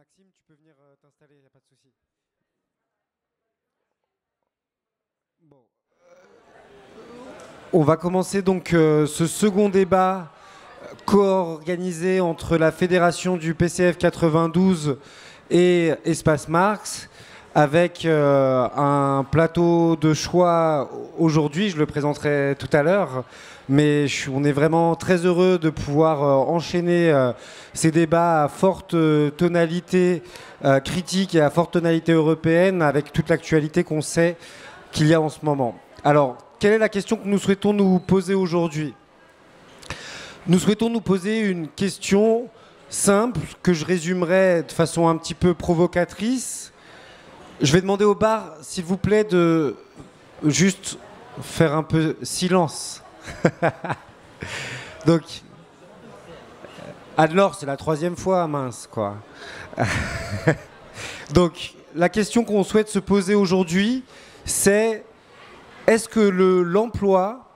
Maxime, tu peux venir euh, t'installer, il n'y a pas de souci. On va commencer donc euh, ce second débat co-organisé entre la fédération du PCF 92 et Espace Marx avec euh, un plateau de choix aujourd'hui, je le présenterai tout à l'heure, mais on est vraiment très heureux de pouvoir euh, enchaîner euh, ces débats à forte euh, tonalité critique et à forte tonalité européenne avec toute l'actualité qu'on sait qu'il y a en ce moment. Alors, quelle est la question que nous souhaitons nous poser aujourd'hui? Nous souhaitons nous poser une question simple que je résumerai de façon un petit peu provocatrice. Je vais demander au bar, s'il vous plaît, de juste faire un peu silence. Donc, c'est la troisième fois, mince, quoi. Donc, la question qu'on souhaite se poser aujourd'hui, c'est est-ce que le- l'emploi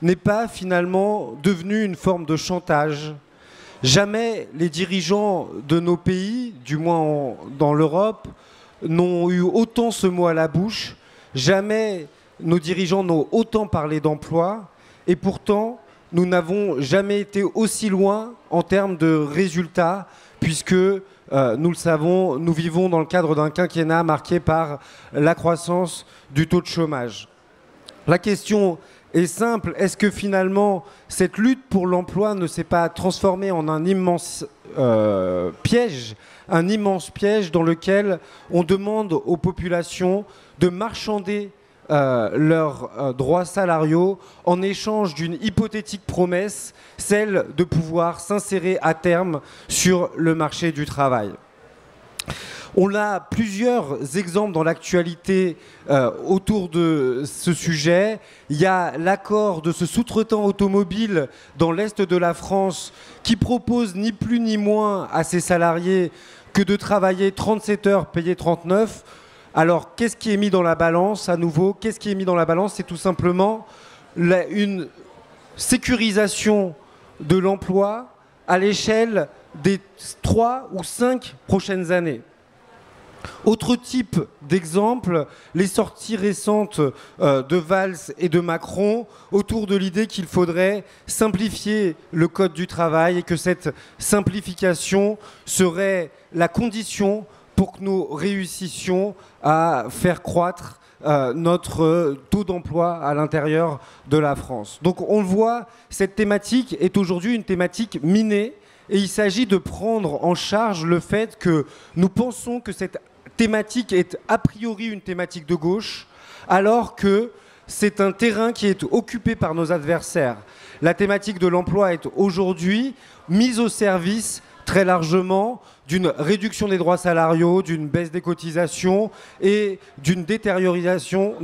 n'est pas finalement devenu une forme de chantage? Jamais les dirigeants de nos pays, du moins dans l'Europe, n'ont eu autant ce mot à la bouche. Jamais nos dirigeants n'ont autant parlé d'emploi. Et pourtant, nous n'avons jamais été aussi loin en termes de résultats, puisque, euh, nous le savons, nous vivons dans le cadre d'un quinquennat marqué par la croissance du taux de chômage. La question est simple, est-ce que finalement cette lutte pour l'emploi ne s'est pas transformée en un immense euh, piège, un immense piège dans lequel on demande aux populations de marchander euh, leurs euh, droits salariaux en échange d'une hypothétique promesse, celle de pouvoir s'insérer à terme sur le marché du travail. On a plusieurs exemples dans l'actualité euh, autour de ce sujet. Il y a l'accord de ce sous-traitant automobile dans l'Est de la France qui propose ni plus ni moins à ses salariés que de travailler 37 heures payées 39. Alors qu'est-ce qui est mis dans la balance à nouveau? Qu'est-ce qui est mis dans la balance? C'est tout simplement une sécurisation de l'emploi à l'échelle des trois ou cinq prochaines années. Autre type d'exemple, les sorties récentes euh, de Valls et de Macron autour de l'idée qu'il faudrait simplifier le code du travail et que cette simplification serait la condition pour que nous réussissions à faire croître euh, notre taux d'emploi à l'intérieur de la France. Donc on le voit, cette thématique est aujourd'hui une thématique minée et il s'agit de prendre en charge le fait que nous pensons que cette thématique est a priori une thématique de gauche, alors que c'est un terrain qui est occupé par nos adversaires. La thématique de l'emploi est aujourd'hui mise au service très largement d'une réduction des droits salariaux, d'une baisse des cotisations et d'une détérioration,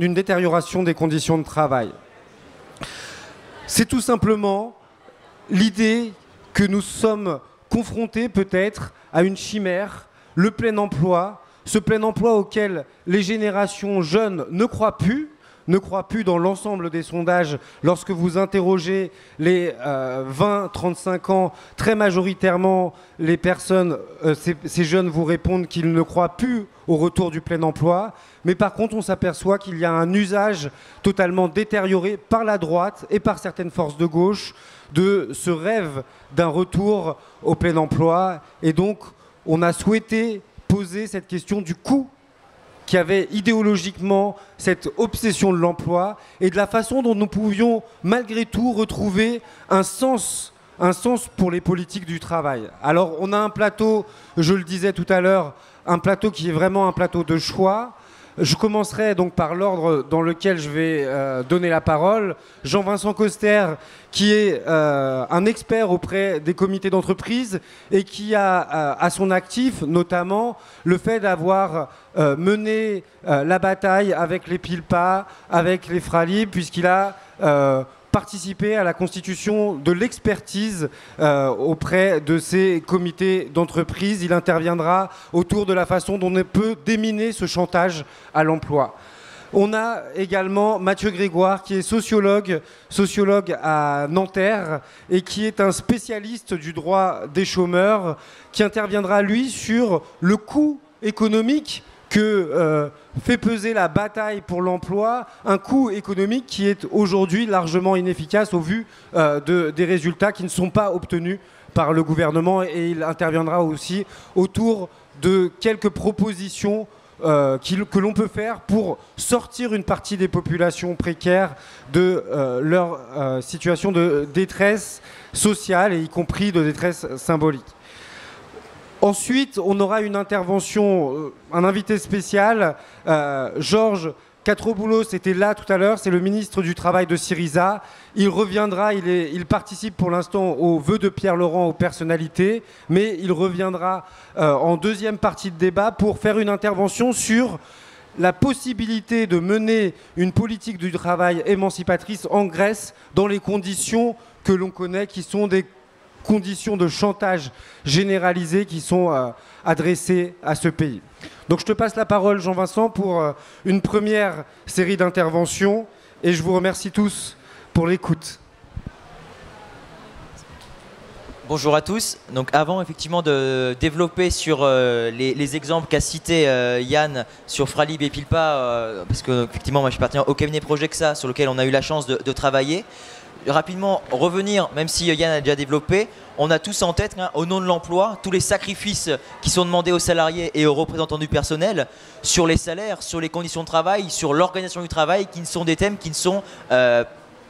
des conditions de travail. C'est tout simplement l'idée que nous sommes confrontés peut-être à une chimère, le plein emploi, ce plein emploi auquel les générations jeunes ne croient plus, ne croient plus dans l'ensemble des sondages. Lorsque vous interrogez les 20-35 ans, très majoritairement, les personnes, euh, ces jeunes vous répondent qu'ils ne croient plus au retour du plein emploi. Mais par contre, on s'aperçoit qu'il y a un usage totalement détérioré par la droite et par certaines forces de gauche de ce rêve d'un retour au plein emploi. Et donc, on a souhaité poser cette question du coût qui avait idéologiquement cette obsession de l'emploi et de la façon dont nous pouvions malgré tout retrouver un sens, un sens pour les politiques du travail. Alors on a un plateau, je le disais tout à l'heure, un plateau qui est vraiment un plateau de choix. Je commencerai donc par l'ordre dans lequel je vais euh, donner la parole. Jean-Vincent Coster, qui est euh, un expert auprès des comités d'entreprise et qui a euh, à son actif notamment le fait d'avoir mené la bataille avec les Pilpa, avec les Fralib, puisqu'il a participé à la constitution de l'expertise euh, auprès de ces comités d'entreprise. Il interviendra autour de la façon dont on peut déminer ce chantage à l'emploi. On a également Mathieu Grégoire, qui est sociologue, sociologue à Nanterre, et qui est un spécialiste du droit des chômeurs, qui interviendra, lui, sur le coût économique que euh, fait peser la bataille pour l'emploi, un coût économique qui est aujourd'hui largement inefficace au vu euh, de, des résultats qui ne sont pas obtenus par le gouvernement et il interviendra aussi autour de quelques propositions euh, que l'on peut faire pour sortir une partie des populations précaires de euh, leur situation de détresse sociale y compris de détresse symbolique. Ensuite, on aura une intervention, un invité spécial, Georges Catroboulos était là tout à l'heure, c'est le ministre du Travail de Syriza. Il reviendra, il, participe pour l'instant au vœu de Pierre Laurent aux personnalités, mais il reviendra euh, en deuxième partie de débat pour faire une intervention sur la possibilité de mener une politique du travail émancipatrice en Grèce dans les conditions que l'on connaît, qui sont des conditions de chantage généralisé qui sont euh, adressées à ce pays. Donc je te passe la parole, Jean-Vincent, pour euh, une première série d'interventions et je vous remercie tous pour l'écoute. Bonjour à tous. Donc avant effectivement de développer sur euh, les, exemples qu'a cité Yann sur Fralib et Pilpa, parce que effectivement moi je parti au cabinet Projexa sur lequel on a eu la chance de travailler rapidement revenir, même si Yann a déjà développé, on a tous en tête, hein, au nom de l'emploi, tous les sacrifices qui sont demandés aux salariés et aux représentants du personnel sur les salaires, sur les conditions de travail, sur l'organisation du travail, qui sont des thèmes qui ne sont euh,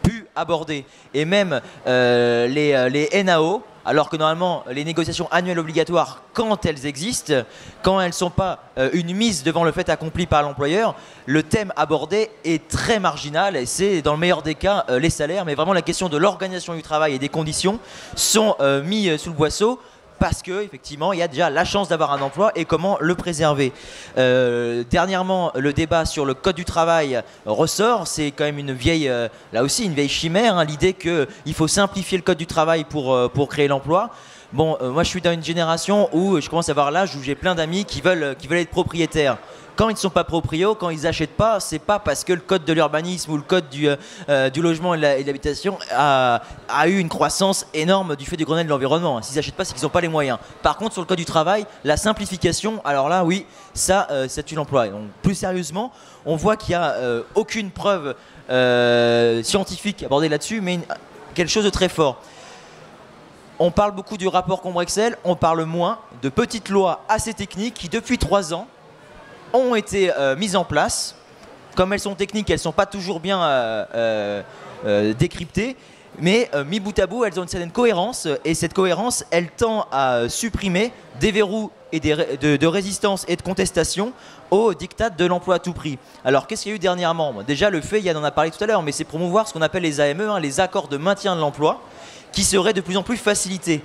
plus abordés. Et même euh, euh, les NAO, alors que normalement les négociations annuelles obligatoires, quand elles existent, quand elles ne sont pas euh, une mise devant le fait accompli par l'employeur, le thème abordé est très marginal et c'est dans le meilleur des cas euh, les salaires, mais vraiment la question de l'organisation du travail et des conditions sont euh, mis sous le boisseau parce que effectivement il y a déjà la chance d'avoir un emploi et comment le préserver. Euh, dernièrement, le débat sur le code du travail ressort. C'est quand même une vieille, euh, là aussi une vieille chimère, hein, l'idée qu'il faut simplifier le code du travail pour, euh, créer l'emploi. Bon, moi je suis dans une génération où je commence à avoir l'âge où j'ai plein d'amis qui veulent être propriétaires quand ils ne sont pas proprios, quand ils n'achètent pas, c'est pas parce que le code de l'urbanisme ou le code du, euh, du logement et de l'habitation a, eu une croissance énorme du fait du Grenelle de l'environnement. S'ils n'achètent pas, c'est qu'ils n'ont pas les moyens. Par contre, sur le code du travail, la simplification, alors là, oui, ça, euh, c'est une emploi. Donc, plus sérieusement, on voit qu'il n'y a euh, aucune preuve scientifique abordée là-dessus, mais quelque chose de très fort. On parle beaucoup du rapport Combre-Excel, on parle moins de petites lois assez techniques qui, depuis trois ans, ont été euh, mises en place. Comme elles sont techniques, elles ne sont pas toujours bien euh, euh, décryptées. Mais mis bout à bout, elles ont une certaine cohérence et cette cohérence, elle tend à supprimer des verrous et de, résistance et de contestation au diktat de l'emploi à tout prix. Alors qu'est-ce qu'il y a eu dernièrement? Déjà le fait, Yann en a parlé tout à l'heure, mais c'est promouvoir ce qu'on appelle les AME, hein, les accords de maintien de l'emploi, qui seraient de plus en plus facilités.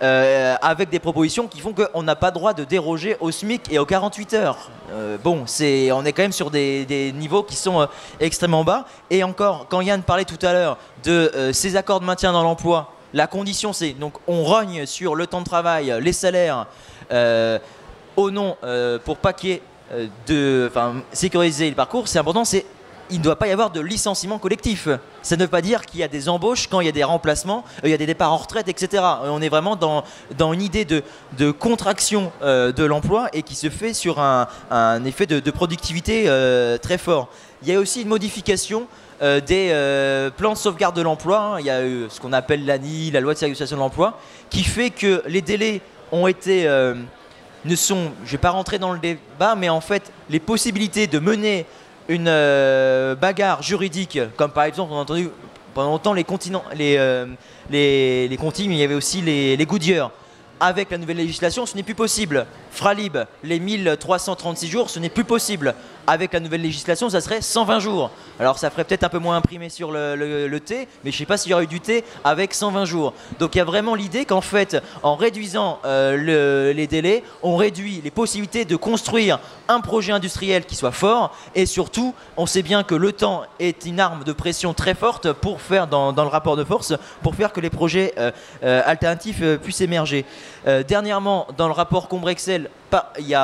Euh, avec des propositions qui font qu'on n'a pas droit de déroger au SMIC et aux 48 heures. Euh, bon, c'est, on est quand même sur des, niveaux qui sont euh, extrêmement bas. Et encore, quand Yann parlait tout à l'heure de ces accords de maintien dans l'emploi, la condition c'est donc on rogne sur le temps de travail, les salaires, au nom pour pas de, sécuriser le parcours. C'est important, c'est il ne doit pas y avoir de licenciement collectif. Ça ne veut pas dire qu'il y a des embauches quand il y a des remplacements, euh, il y a des départs en retraite, etc. On est vraiment dans, dans une idée de, de contraction euh, de l'emploi et qui se fait sur un, un effet de, productivité euh, très fort. Il y a aussi une modification des plans de sauvegarde de l'emploi. Hein. Il y a ce qu'on appelle l'ANI, la loi de sécurisation de l'emploi, qui fait que les délais ont été ne sont, je ne vais pas rentrer dans le débat, mais en fait, les possibilités de mener une euh, bagarre juridique, comme par exemple, on a entendu pendant longtemps les continents, les, euh, les, mais il y avait aussi les, les. Avec la nouvelle législation, ce n'est plus possible. Fralib, les 1336 jours, ce n'est plus possible avec la nouvelle législation, ça serait 120 jours. Alors ça ferait peut-être un peu moins imprimé sur le, thé, mais je ne sais pas s'il y aurait eu du thé avec 120 jours. Donc il y a vraiment l'idée qu'en fait, en réduisant euh, les délais, on réduit les possibilités de construire un projet industriel qui soit fort, et surtout, on sait bien que le temps est une arme de pression très forte pour faire, dans, le rapport de force, pour faire que les projets euh, euh, alternatifs puissent émerger. dernièrement, dans le rapport Combre-Excel, il,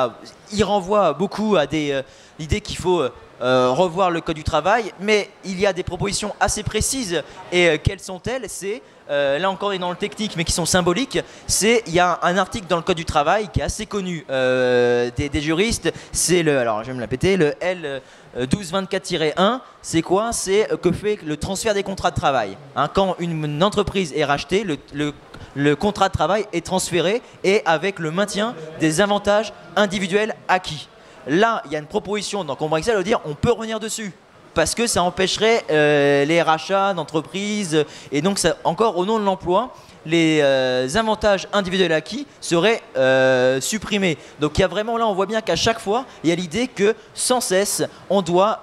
il renvoie beaucoup à des l'idée qu'il faut euh, revoir le code du travail, mais il y a des propositions assez précises. Et quelles sont-elles? C'est euh, là encore, est dans le technique, mais qui sont symboliques. C'est il y a un, article dans le code du travail qui est assez connu euh, des, juristes. C'est le, alors je vais me la péter, le L 1224-1. C'est quoi? C'est que fait le transfert des contrats de travail. Hein, quand une, entreprise est rachetée, le contrat de travail est transféré et avec le maintien des avantages individuels acquis. Là, il y a une proposition dans Combre Excel de dire on peut revenir dessus parce que ça empêcherait euh, les rachats d'entreprises et donc encore au nom de l'emploi les euh, avantages individuels acquis seraient euh, supprimés. Donc il y a vraiment là, on voit bien qu'à chaque fois, il y a l'idée que sans cesse, on doit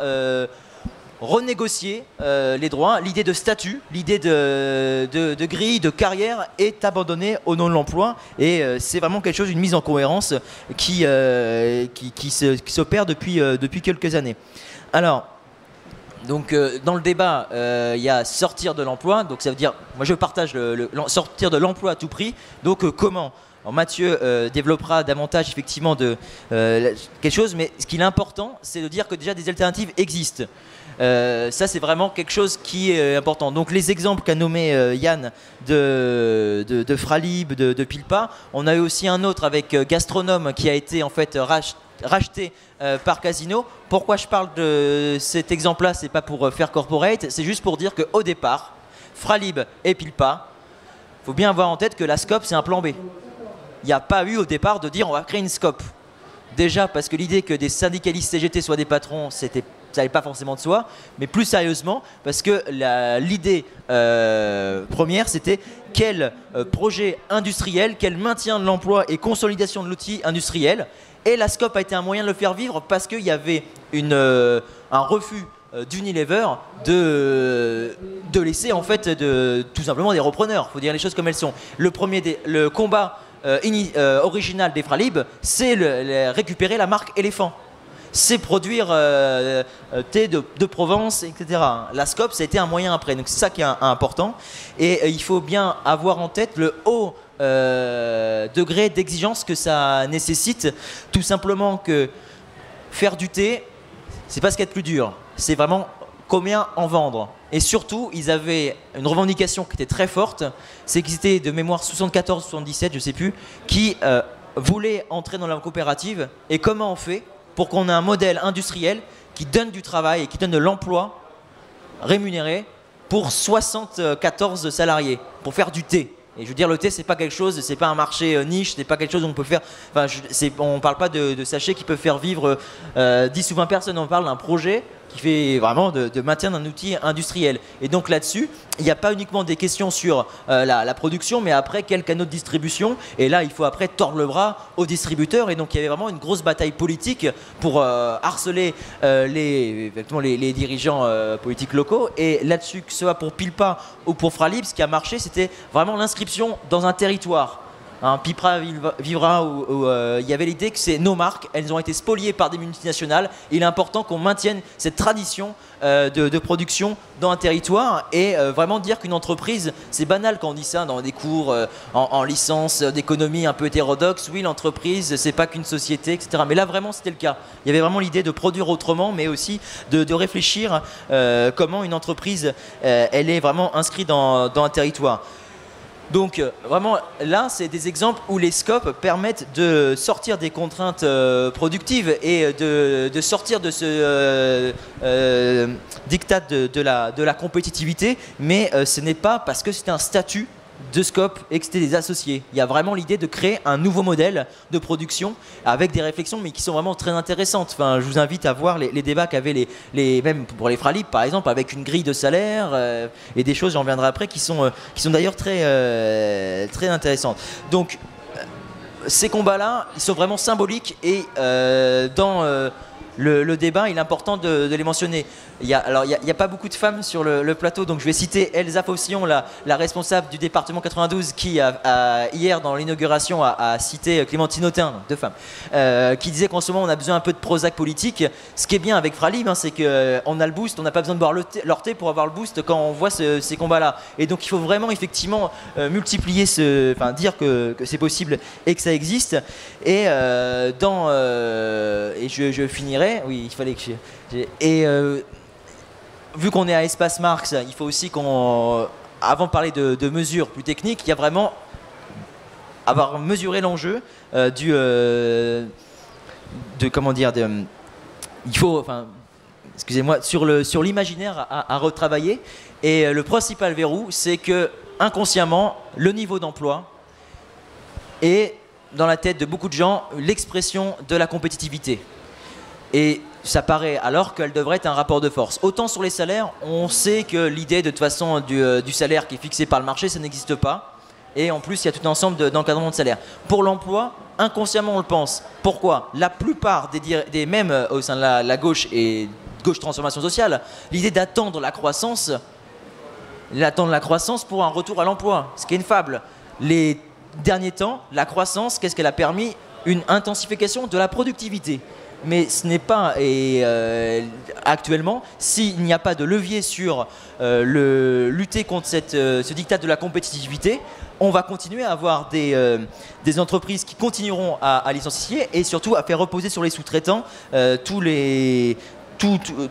renégocier les droits. L'idée de statut, l'idée de, grille, de carrière est abandonnée au nom de l'emploi. Et c'est vraiment quelque chose, une mise en cohérence qui, qui s'opère depuis, quelques années. Alors, donc euh, dans le débat, euh, il y a sortir de l'emploi, donc ça veut dire, moi je partage le, sortir de l'emploi à tout prix. Donc euh, comment? Mathieu développera davantage effectivement de quelque chose, mais ce qui est important, c'est de dire que déjà des alternatives existent. Ça, c'est vraiment quelque chose qui est important. Donc, les exemples qu'a nommé Yann de, de, Fralib, de, Pilpa, on a eu aussi un autre avec Gastronome qui a été en fait racheté euh, par Casino. Pourquoi je parle de cet exemple-là? C'est pas pour euh, faire corporate, c'est juste pour dire qu'au départ, Fralib et Pilpa, faut bien avoir en tête que la scope c'est un plan B. Il n'y a pas eu au départ de dire on va créer une scope. Déjà parce que l'idée que des syndicalistes CGT soient des patrons, c'était n'allait pas forcément de soi, mais plus sérieusement, parce que l'idée euh, première, c'était quel projet industriel, quel maintien de l'emploi et consolidation de l'outil industriel et la SCOP a été un moyen de le faire vivre parce qu'il y avait euh, un refus euh, d'Unilever de, laisser en fait de, tout simplement des repreneurs. Il faut dire les choses comme elles sont. Le premier le combat euh, original des Fralib, c'est récupérer la marque éléphant. C'est produire thé de, Provence, etc. La SCOP, ça a été un moyen après. Donc c'est ça qui est important. Et il faut bien avoir en tête le haut euh, degré d'exigence que ça nécessite. Tout simplement que faire du thé, c'est pas ce qu'il y a de plus dur. C'est vraiment combien en vendre. Et surtout, ils avaient une revendication qui était très forte, c'est qu'ils étaient de mémoire 74-77, je sais plus, qui euh, voulaient entrer dans la coopérative. Et comment on fait pour qu'on ait un modèle industriel qui donne du travail et qui donne de l'emploi rémunéré pour 74 salariés, pour faire du thé et je veux dire, le thé, c'est pas quelque chose, c'est pas un marché euh, niche, c'est pas quelque chose où on peut faire. Enfin, je, on parle pas de, sachets qui peuvent faire vivre 10 euh, ou 20 personnes, on parle d'un projet qui fait vraiment de, maintien d'un outil industriel. Et donc là-dessus, il n'y a pas uniquement des questions sur euh, la, production, mais après quel canaux de distribution. Et là, il faut après tordre le bras aux distributeurs. Et donc il y avait vraiment une grosse bataille politique pour euh, harceler euh, les, les, les, dirigeants politiques locaux. Et là-dessus, que ce soit pour Pilpa ou pour Fralib, ce qui a marché, c'était vraiment l'inscription dans un territoire un Pipra vivra où, euh, il y avait l'idée que c'est nos marques, elles ont été spoliées par des multinationales. Il est important qu'on maintienne cette tradition euh, de, production dans un territoire et euh, vraiment dire qu'une entreprise, c'est banal quand on dit ça dans des cours en, licence d'économie un peu hétérodoxe. Oui, l'entreprise, c'est pas qu'une société, etc. Mais là, vraiment, c'était le cas. Il y avait vraiment l'idée de produire autrement, mais aussi de, réfléchir comment une entreprise, elle est vraiment inscrite dans un territoire. Donc euh, vraiment là, c'est des exemples où les scopes permettent de sortir des contraintes euh, productives et de, sortir de ce euh, de la compétitivité, mais ce n'est pas parce que c'est un statut de Scope et que c'était des associés. Il y a vraiment l'idée de créer un nouveau modèle de production avec des réflexions, mais qui sont vraiment très intéressantes. Enfin, je vous invite à voir les, débats qu'avaient les, les, même pour les Fralib, par exemple, avec une grille de salaire euh, et des choses, j'en reviendrai après, qui sont, euh, qui sont d'ailleurs très, euh, très intéressantes. Donc, ces combats-là, ils sont vraiment symboliques et dans le, débat, il est important de, les mentionner. Il alors, il n'y a, pas beaucoup de femmes sur le, plateau, donc je vais citer Elsa Faucillon, la, responsable du département 92, qui, a, hier, dans l'inauguration, a, cité Clémentine Autain, deux femmes, euh, qui disait qu'en ce moment, on a besoin un peu de Prozac politique. Ce qui est bien avec Fralib, hein, c'est qu'on euh, a le boost, on n'a pas besoin de boire leur thé pour avoir le boost quand on voit ces combats-là. Et donc, il faut vraiment, effectivement, euh, multiplier ce. Enfin, dire que, c'est possible et que ça existe. Et, dans, et je, je finirai Oui, il fallait que je... Et vu qu'on est à Espace Marx, il faut aussi qu'on... Avant de parler de, mesures plus techniques, il y a vraiment avoir mesuré l'enjeu du... de comment dire... De, il faut... Enfin, excusez-moi, sur l'imaginaire sur à, à retravailler. Et le principal verrou, c'est que inconsciemment, le niveau d'emploi est dans la tête de beaucoup de gens l'expression de la compétitivité. Et ça paraît alors qu'elle devrait être un rapport de force. Autant sur les salaires, on sait que l'idée de toute façon du, euh, salaire qui est fixé par le marché, ça n'existe pas. Et en plus, il y a tout un ensemble d'encadrement de, salaire. Pour l'emploi, inconsciemment, on le pense. Pourquoi? La plupart des, mêmes euh, au sein de la, gauche et gauche transformation sociale, l'idée d'attendre la croissance la croissance pour un retour à l'emploi, ce qui est une fable. Les derniers temps, la croissance, qu'est-ce qu'elle a permis? Une intensification de la productivité. Mais ce n'est pas, et euh, actuellement, s'il n'y a pas de levier sur euh, le, lutter contre euh, ce dictat de la compétitivité, on va continuer à avoir des, entreprises qui continueront à, licencier et surtout à faire reposer sur les sous-traitants tous les,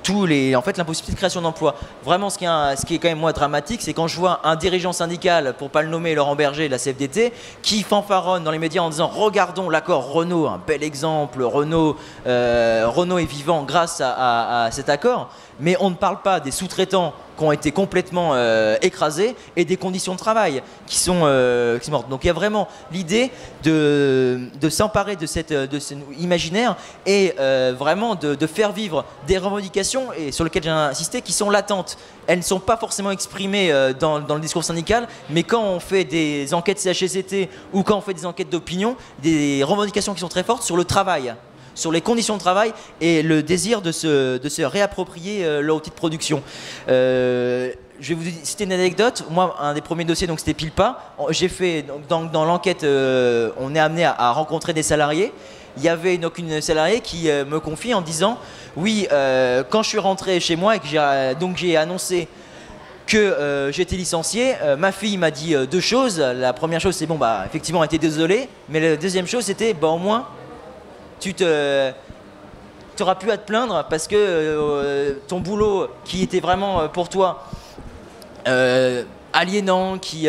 tout, les, en fait, l'impossibilité de création d'emplois. Vraiment, ce qui, est, quand même moins dramatique, c'est quand je vois un dirigeant syndical, pour pas le nommer, Laurent Berger, de la CFDT, qui fanfaronne dans les médias en disant regardons l'accord Renault, un bel exemple, Renault, euh, Renault est vivant grâce à cet accord, mais on ne parle pas des sous-traitants qui ont été complètement euh, écrasés et des conditions de travail qui sont, euh, mortes. Donc il y a vraiment l'idée de, s'emparer de, cette, de imaginaire et euh, vraiment de, faire vivre des revendications et sur lesquelles j'ai insisté qui sont latentes. Elles ne sont pas forcément exprimées dans, dans, le discours syndical, mais quand on fait des enquêtes CHSCT ou quand on fait des enquêtes d'opinion, des revendications qui sont très fortes sur le travail sur les conditions de travail et le désir de se, réapproprier euh, leur outil de production. Euh, je vais vous citer une anecdote. Moi, un des premiers dossiers, donc c'était pile pas. J'ai fait dans, dans l'enquête, euh, on est amené à, rencontrer des salariés. Il y avait donc une salariée qui me confie en disant, oui, quand je suis rentré chez moi et que j'ai donc j'ai annoncé que j'étais licencié, ma fille m'a dit deux choses. La première chose, c'est bon, bah effectivement, elle était désolée. Mais la deuxième chose, c'était, bah au moins, tu te n'auras plus à te plaindre parce que euh, ton boulot qui était vraiment euh, pour toi euh, aliénant, qui,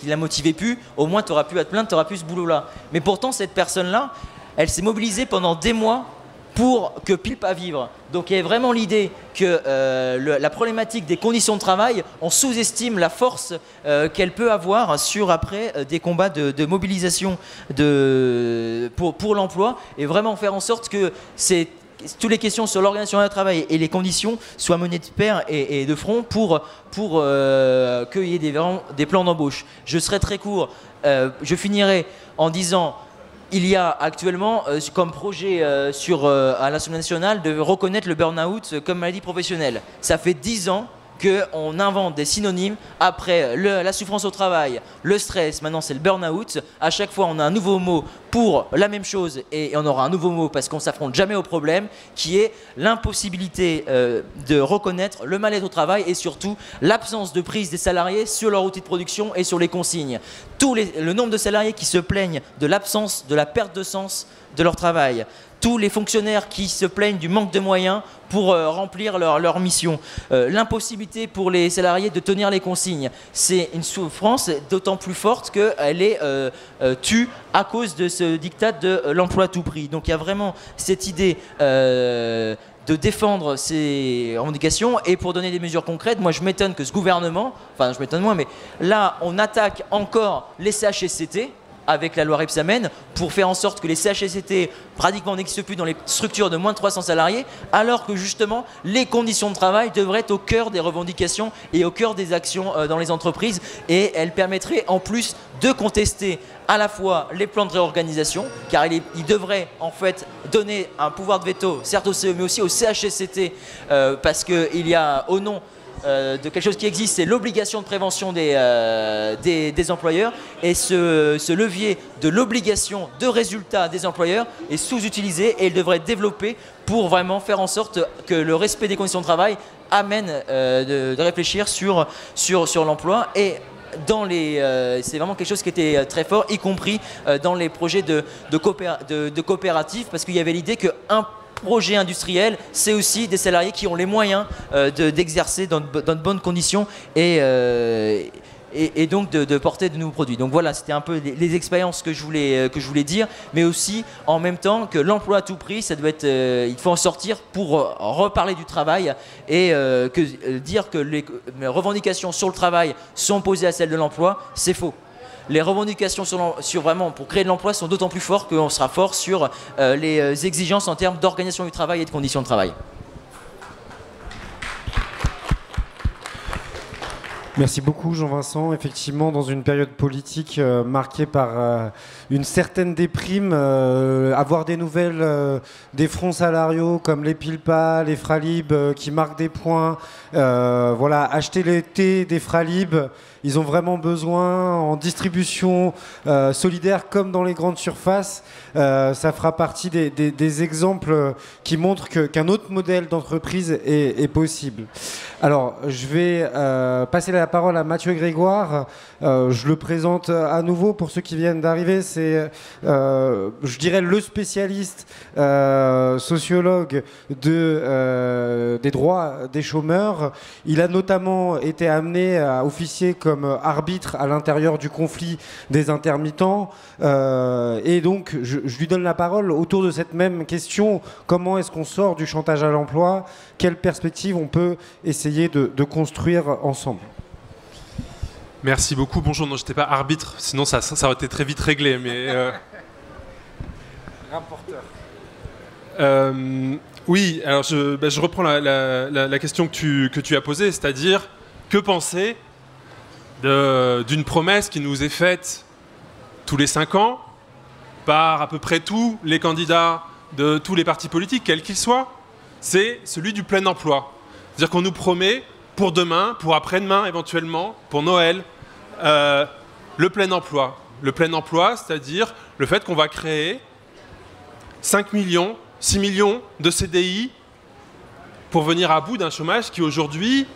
qui la motivait plus, au moins tu n'auras plus à te plaindre, tu n'auras plus ce boulot-là. Mais pourtant, cette personne-là, elle s'est mobilisée pendant des mois pour que pile pas vivre. Donc il y a vraiment l'idée que euh, la problématique des conditions de travail, on sous-estime la force euh, qu'elle peut avoir sur après euh, des combats de, mobilisation de, pour, pour l'emploi et vraiment faire en sorte que c'est toutes les questions sur l'organisation du travail et les conditions soient menées de pair et, de front pour, pour qu'il y ait des, des plans d'embauche. Je serai très court. je finirai en disant il y a actuellement euh, comme projet euh, sur, euh, à l'Assemblée nationale de reconnaître le burn-out comme maladie professionnelle. Ça fait dix ans qu'on invente des synonymes après la souffrance au travail, le stress, maintenant c'est le burn-out. À chaque fois, on a un nouveau mot pour la même chose et on aura un nouveau mot parce qu'on s'affronte jamais au problème, qui est l'impossibilité euh, de reconnaître le mal-être au travail et surtout l'absence de prise des salariés sur leur outil de production et sur les consignes. Tous les, le nombre de salariés qui se plaignent de l'absence, de la perte de sens de leur travail tous les fonctionnaires qui se plaignent du manque de moyens pour euh, remplir leur, mission. Euh, l'impossibilité pour les salariés de tenir les consignes. C'est une souffrance d'autant plus forte qu'elle est euh, tue à cause de ce diktat de l'emploi à tout prix. Donc il y a vraiment cette idée de défendre ces revendications et pour donner des mesures concrètes, moi je m'étonne que ce gouvernement, enfin je m'étonne moi, mais là on attaque encore les CHSCT, avec la loi Repsamen pour faire en sorte que les CHSCT pratiquement n'existent plus dans les structures de moins de 300 salariés, alors que justement les conditions de travail devraient être au cœur des revendications et au cœur des actions euh, dans les entreprises. Et elles permettraient en plus de contester à la fois les plans de réorganisation, car il, devrait en fait donner un pouvoir de veto, certes au CE, mais aussi au CHSCT, euh, parce qu'il y a au nom euh, de quelque chose qui existe, c'est l'obligation de prévention des, euh, employeurs. Et ce, levier de l'obligation de résultat des employeurs est sous-utilisé et il devrait être développé pour vraiment faire en sorte que le respect des conditions de travail amène euh, de, réfléchir sur, l'emploi et dans les, c'est vraiment quelque chose qui était très fort, y compris dans les projets de, de, de, de coopératives, parce qu'il y avait l'idée qu'un projet industriel, c'est aussi des salariés qui ont les moyens d'exercer dans, de bonnes conditions et et, donc de, porter de nouveaux produits. Donc voilà, c'était un peu les, expériences que je, voulais, euh, que je voulais dire, mais aussi en même temps que l'emploi à tout prix, ça doit être, euh, il faut en sortir pour euh, reparler du travail et dire que les, revendications sur le travail sont posées à celles de l'emploi, c'est faux les revendications sur, sur, vraiment pour créer de l'emploi sont d'autant plus fortes qu'on sera fort sur les exigences en termes d'organisation du travail et de conditions de travail. Merci beaucoup Jean-Vincent. Effectivement, dans une période politique euh, marquée par euh, une certaine déprime, euh, avoir des nouvelles des fronts salariaux comme les Pilpa, les Fralib qui marquent des points, voilà, acheter les thés des Fralib, ils ont vraiment besoin en distribution solidaire comme dans les grandes surfaces. Ça fera partie des, exemples qui montrent qu'un autre modèle d'entreprise est, possible. Alors, je vais passer la parole à Mathieu Grégoire. Euh, je le présente à nouveau pour ceux qui viennent d'arriver. C'est, euh, je dirais, le spécialiste euh, sociologue de, des droits des chômeurs. Il a notamment été amené à officier comme arbitre à l'intérieur du conflit des intermittents. et donc, je, lui donne la parole autour de cette même question. Comment est-ce qu'on sort du chantage à l'emploi? Quelles perspectives on peut essayer de construire ensemble? Merci beaucoup. Bonjour, non, j'étais pas arbitre, sinon ça, ça, aurait été très vite réglé. Mais euh, rapporteur. Euh, oui, alors je, ben, reprends la, question que tu, que tu as posée, c'est-à-dire que penser d'une promesse qui nous est faite tous les cinq ans par à peu près tous les candidats de tous les partis politiques, quels qu'ils soient, c'est celui du plein emploi. C'est-à-dire qu'on nous promet pour demain, pour après-demain éventuellement, pour Noël, euh, le plein emploi. Le plein emploi, c'est-à-dire le fait qu'on va créer 5 millions, 6 millions de CDI pour venir à bout d'un chômage qui aujourd'hui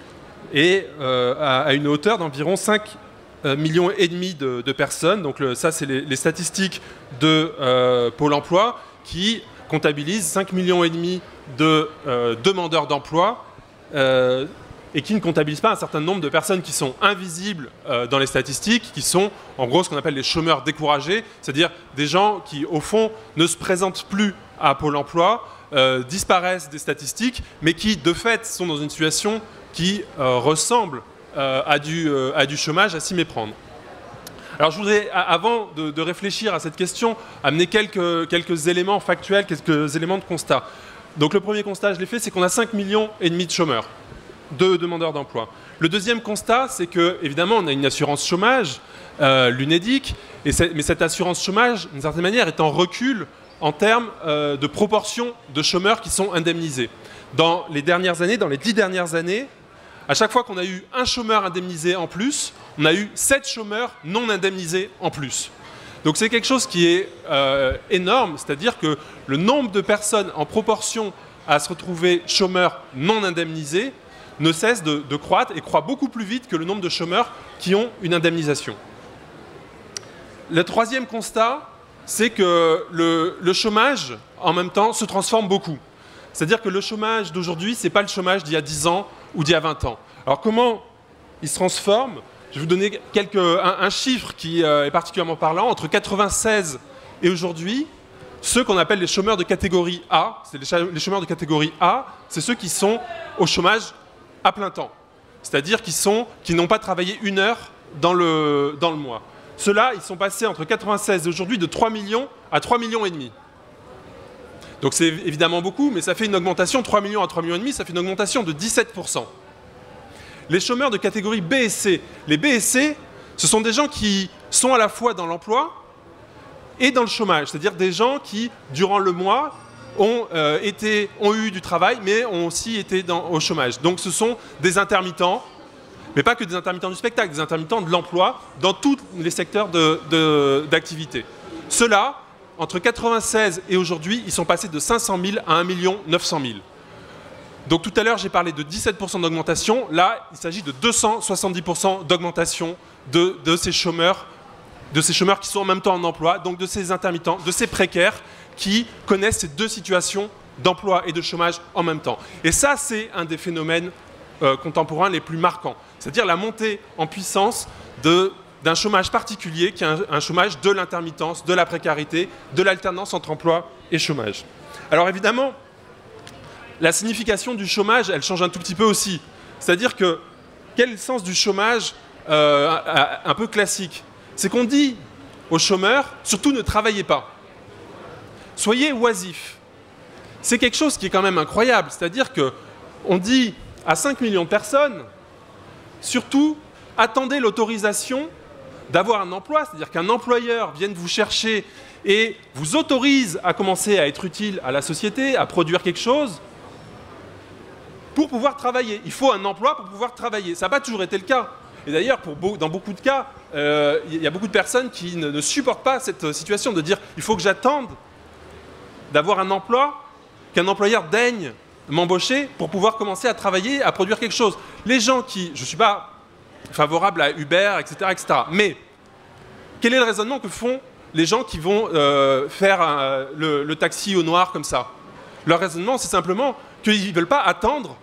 est euh, à, une hauteur d'environ 5 euh, millions et demi de, personnes. Donc ça, c'est les, statistiques de Pôle Emploi qui comptabilisent 5 millions et demi de demandeurs d'emploi et qui ne comptabilise pas un certain nombre de personnes qui sont invisibles euh, dans les statistiques, qui sont en gros ce qu'on appelle les chômeurs découragés, c'est-à-dire des gens qui au fond ne se présentent plus à Pôle Emploi, euh, disparaissent des statistiques, mais qui de fait sont dans une situation qui euh, ressemble à du, à, du, chômage, à s'y méprendre. Alors je voudrais, avant de, de, réfléchir à cette question, amener quelques, quelques éléments factuels, quelques éléments de constat. Donc le premier constat, je l'ai fait, c'est qu'on a 5 millions et demi de chômeurs de demandeurs d'emploi. Le deuxième constat, c'est que, évidemment, on a une assurance chômage, euh, l'UNEDIC, mais cette assurance chômage, d'une certaine manière, est en recul en termes euh, de proportion de chômeurs qui sont indemnisés. Dans les dernières années, dans les dix dernières années, à chaque fois qu'on a eu un chômeur indemnisé en plus, on a eu sept chômeurs non indemnisés en plus. Donc c'est quelque chose qui est euh, énorme, c'est-à-dire que le nombre de personnes en proportion à se retrouver chômeurs non indemnisés ne cesse de, croître et croît beaucoup plus vite que le nombre de chômeurs qui ont une indemnisation. Le troisième constat, c'est que le, chômage, en même temps, se transforme beaucoup. C'est-à-dire que le chômage d'aujourd'hui, ce n'est pas le chômage d'il y a 10 ans ou d'il y a 20 ans. Alors comment il se transforme? Je vais vous donner un, chiffre qui euh, est particulièrement parlant. Entre 1996 et aujourd'hui, ceux qu'on appelle les chômeurs de catégorie A, c'est les chômeurs de catégorie A, c'est ceux qui sont au chômage à plein temps. C'est-à-dire qui n'ont pas travaillé une heure dans le, dans le mois. Ceux-là, ils sont passés entre 96 et aujourd'hui de 3 millions à 3 millions et demi. Donc c'est évidemment beaucoup, mais ça fait une augmentation, 3 millions à 3 millions et demi, ça fait une augmentation de 17%. Les chômeurs de catégorie B et C, les B et C, ce sont des gens qui sont à la fois dans l'emploi et dans le chômage, c'est-à-dire des gens qui, durant le mois, ont, euh, été, ont eu du travail, mais ont aussi été au chômage. Donc ce sont des intermittents, mais pas que des intermittents du spectacle, des intermittents de l'emploi dans tous les secteurs d'activité. De, entre 96 et aujourd'hui, ils sont passés de 500 000 à 1 900 000. Donc tout à l'heure, j'ai parlé de 17% d'augmentation. Là, il s'agit de 270% d'augmentation de, de, ces chômeurs, de ces chômeurs qui sont en même temps en emploi, donc de ces intermittents, de ces précaires qui connaissent ces deux situations d'emploi et de chômage en même temps. Et ça, c'est un des phénomènes euh, contemporains les plus marquants, c'est-à-dire la montée en puissance d'un chômage particulier qui est un, chômage de l'intermittence, de la précarité, de l'alternance entre emploi et chômage. Alors évidemment, la signification du chômage, elle change un tout petit peu aussi. C'est-à-dire que quel sens du chômage euh, un peu classique? C'est qu'on dit aux chômeurs, surtout ne travaillez pas. Soyez oisifs. C'est quelque chose qui est quand même incroyable. C'est-à-dire que on dit à 5 millions de personnes, surtout, attendez l'autorisation d'avoir un emploi, c'est-à-dire qu'un employeur vienne vous chercher et vous autorise à commencer à être utile à la société, à produire quelque chose, pour pouvoir travailler. Il faut un emploi pour pouvoir travailler. Ça n'a pas toujours été le cas. Et d'ailleurs, dans beaucoup de cas, euh, il y a beaucoup de personnes qui ne, supportent pas cette situation de dire il faut que j'attende d'avoir un emploi, qu'un employeur daigne m'embaucher pour pouvoir commencer à travailler, à produire quelque chose. Les gens qui, je ne suis pas favorable à Uber, etc., etc., mais quel est le raisonnement que font les gens qui vont euh, faire le, taxi au noir comme ça? Leur raisonnement, c'est simplement qu'ils ne veulent pas attendre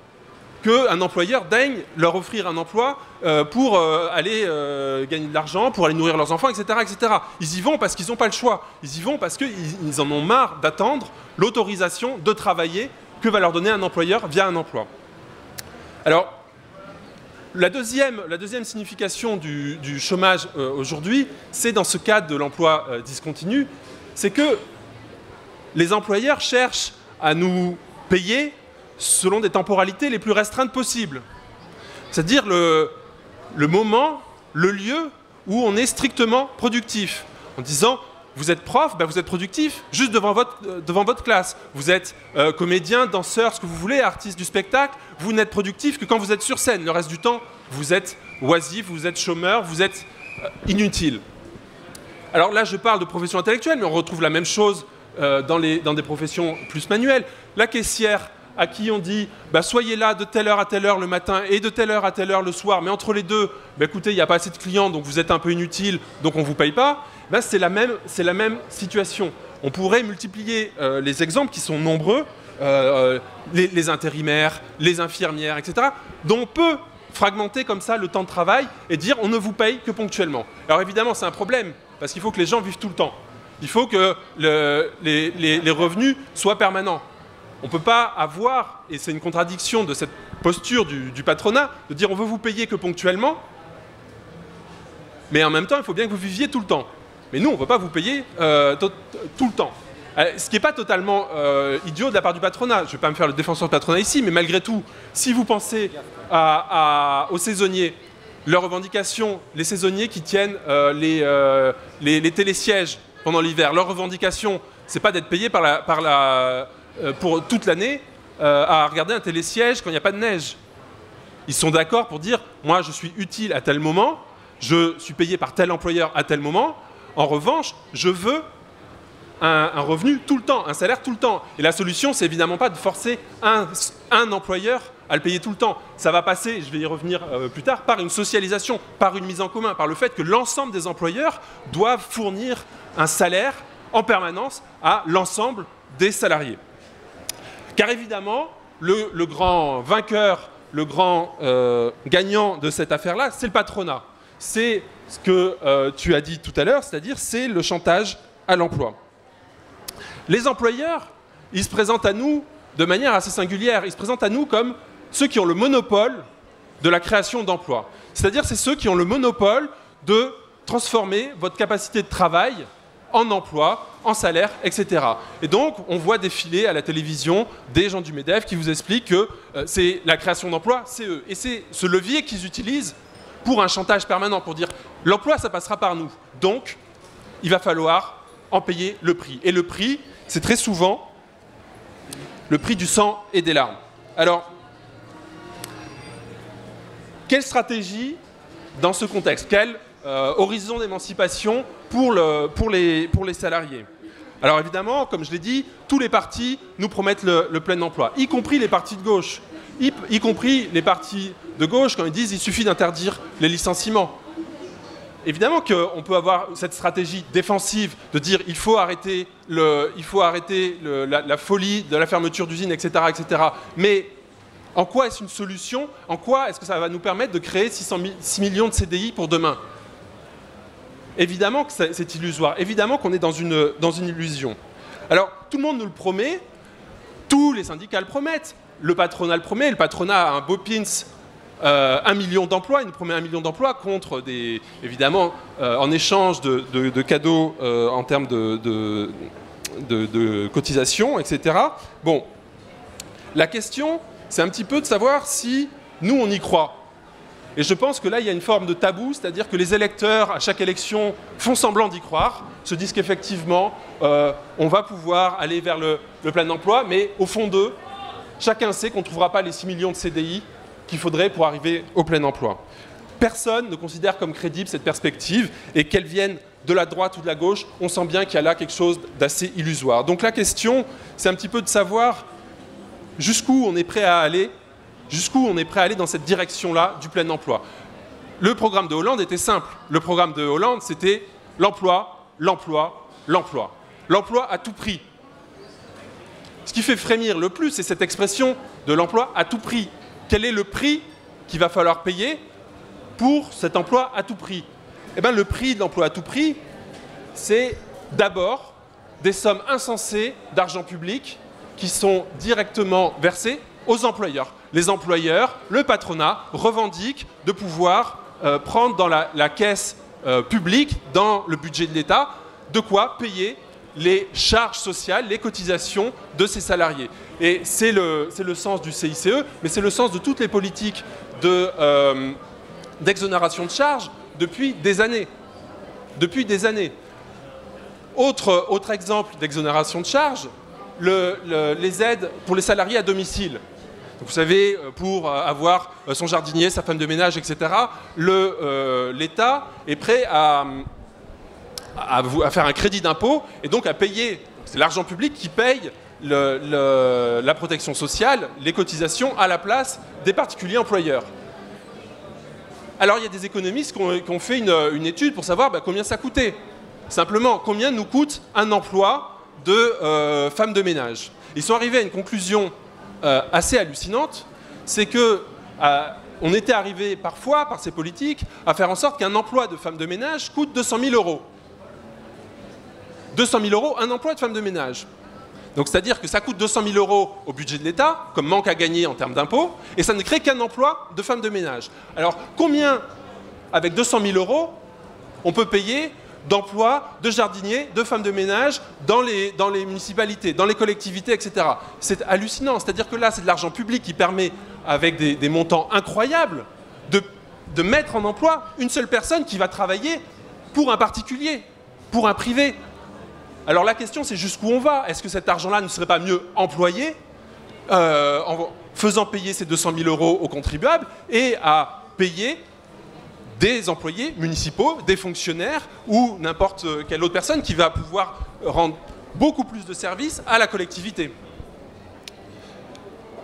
qu'un employeur daigne leur offrir un emploi euh, pour euh, aller euh, gagner de l'argent, pour aller nourrir leurs enfants, etc. etc. Ils y vont parce qu'ils n'ont pas le choix. Ils y vont parce qu'ils en ont marre d'attendre l'autorisation de travailler que va leur donner un employeur via un emploi. Alors, la deuxième, signification du, du chômage aujourd'hui, c'est dans ce cadre de l'emploi discontinu, c'est que les employeurs cherchent à nous payer selon des temporalités les plus restreintes possibles. C'est-à-dire le, moment, le lieu où on est strictement productif. En disant, vous êtes prof, ben vous êtes productif juste devant votre, euh, devant votre classe. Vous êtes euh, comédien, danseur, ce que vous voulez, artiste du spectacle. Vous n'êtes productif que quand vous êtes sur scène. Le reste du temps, vous êtes oisif, vous êtes chômeur, vous êtes euh, inutile. Alors là, je parle de profession intellectuelle, mais on retrouve la même chose dans, les, dans des professions plus manuelles. La caissière, à qui on dit bah, soyez là de telle heure à telle heure le matin et de telle heure à telle heure le soir, mais entre les deux, bah, écoutez, il n'y a pas assez de clients, donc vous êtes un peu inutile, donc on ne vous paye pas, bah, c'est la, même, situation. On pourrait multiplier euh, les exemples qui sont nombreux, euh, euh, les, intérimaires, les infirmières, etc., dont on peut fragmenter comme ça le temps de travail et dire on ne vous paye que ponctuellement. Alors évidemment, c'est un problème, parce qu'il faut que les gens vivent tout le temps. Il faut que le, les, les revenus soient permanents. On ne peut pas avoir, et c'est une contradiction de cette posture du, patronat, de dire on veut vous payer que ponctuellement, mais en même temps, il faut bien que vous viviez tout le temps. Mais nous, on ne veut pas vous payer euh, tout le temps. Euh, ce qui n'est pas totalement euh, idiot de la part du patronat. Je ne vais pas me faire le défenseur du patronat ici, mais malgré tout, si vous pensez aux saisonniers, leurs revendications, les saisonniers qui tiennent les, télésièges pendant l'hiver, leur revendication, c'est pas d'être payé par la, pour toute l'année euh, à regarder un télésiège quand il n'y a pas de neige. Ils sont d'accord pour dire moi je suis utile à tel moment, je suis payé par tel employeur à tel moment. En revanche, je veux un, revenu tout le temps, un salaire tout le temps. Et la solution, c'est évidemment pas de forcer un, employeur à le payer tout le temps. Ça va passer, je vais y revenir euh, plus tard, par une socialisation, par une mise en commun, par le fait que l'ensemble des employeurs doivent fournir un salaire en permanence à l'ensemble des salariés. Car évidemment, le, grand vainqueur, le grand euh, gagnant de cette affaire-là, c'est le patronat. C'est ce que euh, tu as dit tout à l'heure, c'est-à-dire c'est le chantage à l'emploi. Les employeurs, ils se présentent à nous de manière assez singulière. Ils se présentent à nous comme ceux qui ont le monopole de la création d'emplois. C'est-à-dire c'est ceux qui ont le monopole de transformer votre capacité de travail en emploi, en salaire, etc. Et donc, on voit défiler à la télévision des gens du MEDEF qui vous expliquent que euh, c'est la création d'emplois, c'est eux. Et c'est ce levier qu'ils utilisent pour un chantage permanent, pour dire l'emploi, ça passera par nous. Donc, il va falloir en payer le prix. Et le prix, c'est très souvent le prix du sang et des larmes. Alors, quelle stratégie dans ce contexte? Quel euh, horizon d'émancipation pour, les, salariés. Alors évidemment, comme je l'ai dit, tous les partis nous promettent le, plein emploi, y compris les partis de gauche, y, compris les partis de gauche quand ils disent qu'il suffit d'interdire les licenciements. évidemment qu'on peut avoir cette stratégie défensive de dire il faut arrêter, le, il faut arrêter la, folie de la fermeture d'usines, etc., etc. Mais en quoi est-ce une solution? En quoi est-ce que ça va nous permettre de créer 600 millions de CDI pour demain? Évidemment que c'est illusoire. Évidemment qu'on est dans une, illusion. Alors, tout le monde nous le promet. Tous les syndicats le promettent. Le patronat le promet. Le patronat a un beau pins euh, un million d'emplois, il nous promet un million d'emplois contre des, évidemment, euh, en échange de, cadeaux euh, en termes de, de, cotisations, etc. Bon, la question, c'est un petit peu de savoir si nous, on y croit. Et je pense que là, il y a une forme de tabou, c'est-à-dire que les électeurs, à chaque élection, font semblant d'y croire, se disent qu'effectivement, on va pouvoir aller vers le, le plein emploi, mais au fond d'eux, chacun sait qu'on ne trouvera pas les 6 millions de CDI qu'il faudrait pour arriver au plein emploi. Personne ne considère comme crédible cette perspective et qu'elle vienne de la droite ou de la gauche, on sent bien qu'il y a là quelque chose d'assez illusoire. Donc la question, c'est un petit peu de savoir jusqu'où on est prêt à aller, jusqu'où on est prêt à aller dans cette direction-là du plein emploi. Le programme de Hollande était simple. Le programme de Hollande, c'était l'emploi, l'emploi, l'emploi. L'emploi à tout prix. Ce qui fait frémir le plus, c'est cette expression de l'emploi à tout prix quel est le prix qu'il va falloir payer pour cet emploi à tout prix? Eh bien, le prix de l'emploi à tout prix, c'est d'abord des sommes insensées d'argent public qui sont directement versées aux employeurs. Les employeurs, le patronat, revendiquent de pouvoir euh, prendre dans la, caisse euh, publique, dans le budget de l'État, de quoi payer les charges sociales, les cotisations de ces salariés. Et c'est le, sens du CICE, mais c'est le sens de toutes les politiques euh, d'exonération de, charges depuis des années. Depuis des années. Autre, autre exemple d'exonération de charges, les aides pour les salariés à domicile. Vous savez, pour avoir son jardinier, sa femme de ménage, etc., euh, l'État est prêt à, à, faire un crédit d'impôt et donc à payer, c'est l'argent public qui paye la protection sociale, les cotisations à la place des particuliers employeurs. Alors il y a des économistes qui ont, fait une, étude pour savoir bah, combien ça coûtait. Simplement, combien nous coûte un emploi de euh, femme de ménage. Ils sont arrivés à une conclusion euh, assez hallucinante, c'est que euh, on était arrivé parfois, par ces politiques, à faire en sorte qu'un emploi de femme de ménage coûte 200 000 euros. 200 000 euros, un emploi de femme de ménage. Donc c'est-à-dire que ça coûte 200 000 euros au budget de l'État, comme manque à gagner en termes d'impôts, et ça ne crée qu'un emploi de femme de ménage. Alors combien, avec 200 000 euros, on peut payer d'emplois de jardiniers, de femmes de ménage dans les, municipalités, dans les collectivités, etc. C'est hallucinant. C'est-à-dire que là, c'est de l'argent public qui permet, avec des, montants incroyables, de, de mettre en emploi une seule personne qui va travailler pour un particulier, pour un privé, alors la question, c'est jusqu'où on va? Est-ce que cet argent-là ne serait pas mieux employé euh, en faisant payer ces 200 000 euros aux contribuables et à payer des employés municipaux, des fonctionnaires ou n'importe quelle autre personne qui va pouvoir rendre beaucoup plus de services à la collectivité.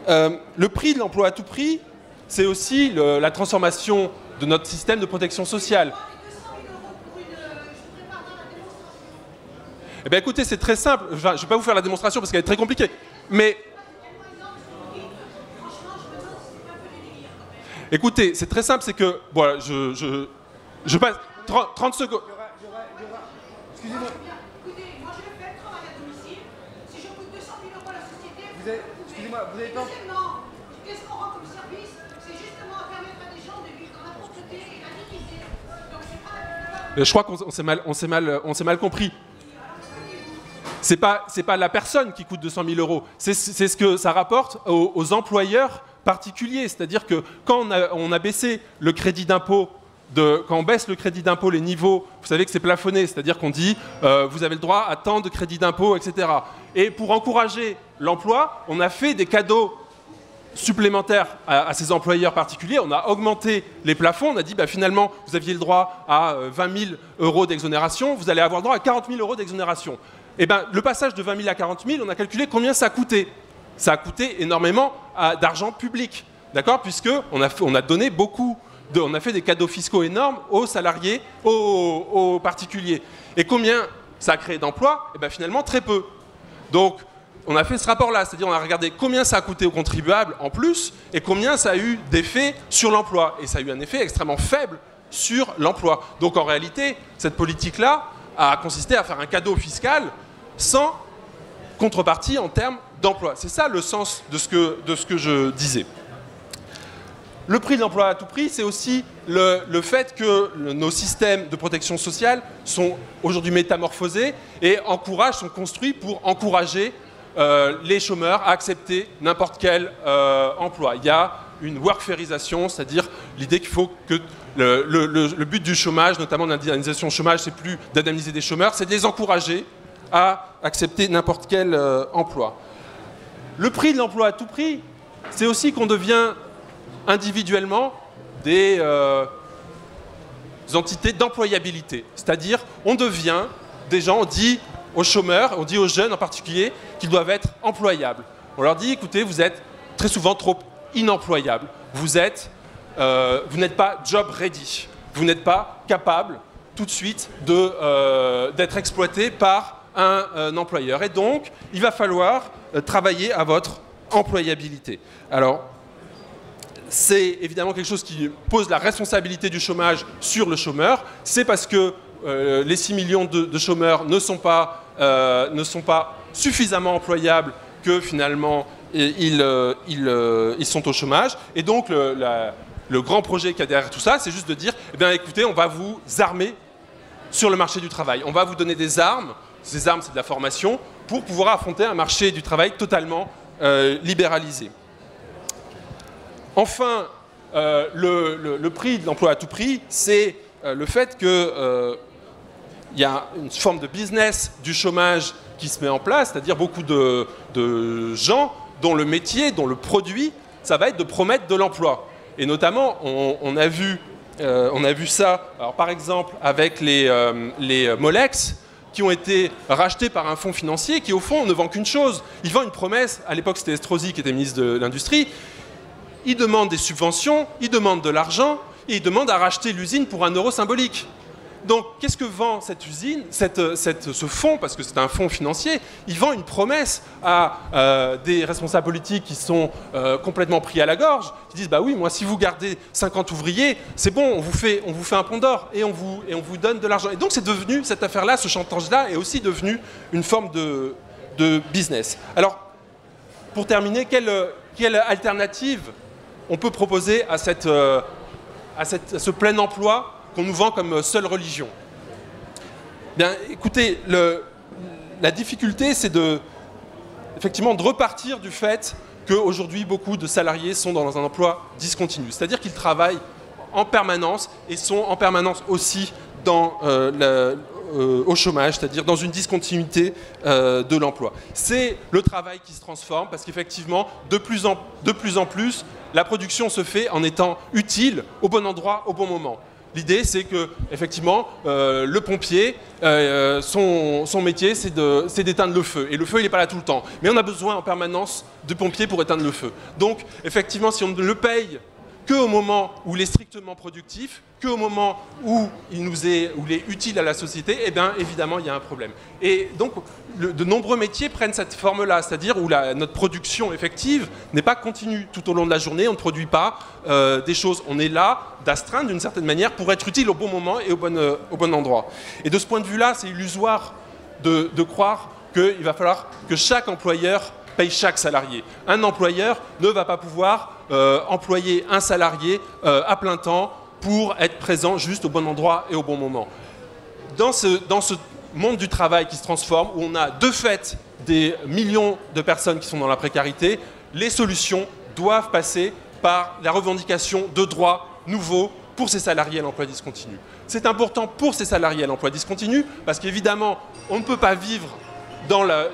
Euh, le prix de l'emploi à tout prix, c'est aussi la transformation de notre système de protection sociale. Eh bien écoutez, c'est très simple. je ne vais pas vous faire la démonstration parce qu'elle est très compliquée. Mais Écoutez, c'est très simple, c'est que. Voilà, je, je, je passe 30, secondes. Excusez-moi. Écoutez, moi je le fais travailler à domicile. Si je coûte 200 000 euros à la société, vous avez. Excusez-moi, vous avez pas. Deuxièmement, qu'est-ce qu'on rend comme service? C'est justement à permettre à des gens de vivre dans la pauvreté et la dignité. Donc c'est pas. Je crois qu'on s'est mal, mal, on mal compris c'est pas pas la personne qui coûte 200 000 euros, c'est ce que ça rapporte aux, employeurs particuliers. C'est-à-dire que quand on a, baissé le crédit d'impôt quand on baisse le crédit d'impôt, les niveaux, vous savez que c'est plafonné, c'est-à-dire qu'on dit euh, vous avez le droit à tant de crédit d'impôt, etc. Et pour encourager l'emploi, on a fait des cadeaux supplémentaires à, ces employeurs particuliers. On a augmenté les plafonds. On a dit bah, finalement, vous aviez le droit à 20 euh, 000 euros d'exonération, vous allez avoir le droit à 40 000 euros d'exonération eh ben, le passage de 20 000 à 40 000, on a calculé combien ça coûté. Ça a coûté énormément d'argent public, d'accord? Puisqu'on a, on a donné beaucoup on a fait des cadeaux fiscaux énormes aux salariés, aux, particuliers. Et combien ça a créé d'emplois? Eh bien finalement très peu. Donc on a fait ce rapport-là, c'est-à-dire on a regardé combien ça a coûté aux contribuables en plus et combien ça a eu d'effet sur l'emploi. Et ça a eu un effet extrêmement faible sur l'emploi. Donc en réalité, cette politique-là a consisté à faire un cadeau fiscal sans contrepartie en termes d'emploi. C'est ça le sens de ce que, je disais. Le prix de l'emploi à tout prix, c'est aussi le, fait que nos systèmes de protection sociale sont aujourd'hui métamorphosés et encouragent, sont construits pour encourager euh, les chômeurs à accepter n'importe quel euh, emploi. Il y a une workfairisation, c'est-à-dire l'idée qu'il faut que le, but du chômage, notamment de l'indemnisation chômage, c'est plus d'indemniser des chômeurs, c'est de les encourager à accepter n'importe quel euh, emploi. Le prix de l'emploi à tout prix, c'est aussi qu'on devient individuellement des euh, entités d'employabilité. C'est-à-dire, on devient des gens, on dit aux chômeurs, on dit aux jeunes en particulier, qu'ils doivent être employables. On leur dit, écoutez, vous êtes très souvent trop inemployables. Vous euh, n'êtes pas job ready. Vous n'êtes pas capable tout de suite euh, d'être exploité par un, employeur. Et donc, il va falloir travailler à votre employabilité. Alors, c'est évidemment quelque chose qui pose la responsabilité du chômage sur le chômeur. C'est parce que euh, les 6 millions de, chômeurs ne sont, pas, euh, ne sont pas suffisamment employables que finalement ils, euh, ils, sont au chômage. Et donc le, le grand projet qu'il y a derrière tout ça, c'est juste de dire, eh bien écoutez, on va vous armer sur le marché du travail. On va vous donner des armes, ces armes c'est de la formation, pour pouvoir affronter un marché du travail totalement libéralisé. Enfin, euh, le, prix de l'emploi à tout prix, c'est euh, le fait qu'il euh, y a une forme de business du chômage qui se met en place, c'est-à-dire beaucoup de, gens dont le métier, dont le produit, ça va être de promettre de l'emploi. Et notamment, on, a vu, on, a vu, ça, par exemple, avec les, les Molex, qui ont été rachetés par un fonds financier qui, au fond, ne vend qu'une chose. Il vend une promesse. À l'époque, c'était Estrosi qui était ministre de l'Industrie il demande des subventions, il demande de l'argent, et il demande à racheter l'usine pour un euro symbolique. Donc, qu'est-ce que vend cette usine, ce fonds, parce que c'est un fonds financier Il vend une promesse à euh, des responsables politiques qui sont euh, complètement pris à la gorge, qui disent Bah oui, moi, si vous gardez 50 ouvriers, c'est bon, on vous, fait, on vous fait un pont d'or et, on vous, donne de l'argent. Et donc, c'est devenu, cette affaire-là, ce chantage-là, est aussi devenu une forme de, business. Alors, pour terminer, quelle, alternative on peut proposer à, euh, ce plein emploi qu'on nous vend comme seule religion Bien, écoutez, la difficulté, c'est de, effectivement, de repartir du fait qu'aujourd'hui, beaucoup de salariés sont dans un emploi discontinu. C'est-à-dire qu'ils travaillent en permanence et sont en permanence aussi euh, euh, au chômage, c'est-à-dire dans une discontinuité de l'emploi. C'est le travail qui se transforme parce qu'effectivement, de, de plus en plus, la production se fait en étant utile au bon endroit, au bon moment. L'idée, c'est que, effectivement, euh, le pompier, euh, son, son, métier, c'est d'éteindre le feu. Et le feu, il n'est pas là tout le temps. Mais on a besoin en permanence de pompiers pour éteindre le feu. Donc, effectivement, si on le paye qu'au moment où il est strictement productif, qu'au moment où il nous est, où il est utile à la société, eh bien évidemment il y a un problème. Et donc de nombreux métiers prennent cette forme-là, c'est-à-dire où notre production effective n'est pas continue tout au long de la journée, on ne produit pas euh, des choses, on est là d'astreindre d'une certaine manière pour être utile au bon moment et au bon, euh, au bon endroit. Et de ce point de vue-là, c'est illusoire de, de croire qu'il va falloir que chaque employeur paye chaque salarié. Un employeur ne va pas pouvoir employer un salarié euh, à plein temps pour être présent juste au bon endroit et au bon moment. Dans ce, dans ce monde du travail qui se transforme, où on a de fait des millions de personnes qui sont dans la précarité, les solutions doivent passer par la revendication de droits nouveaux pour ces salariés à l'emploi discontinu. C'est important pour ces salariés à l'emploi discontinu parce qu'évidemment, on ne peut pas vivre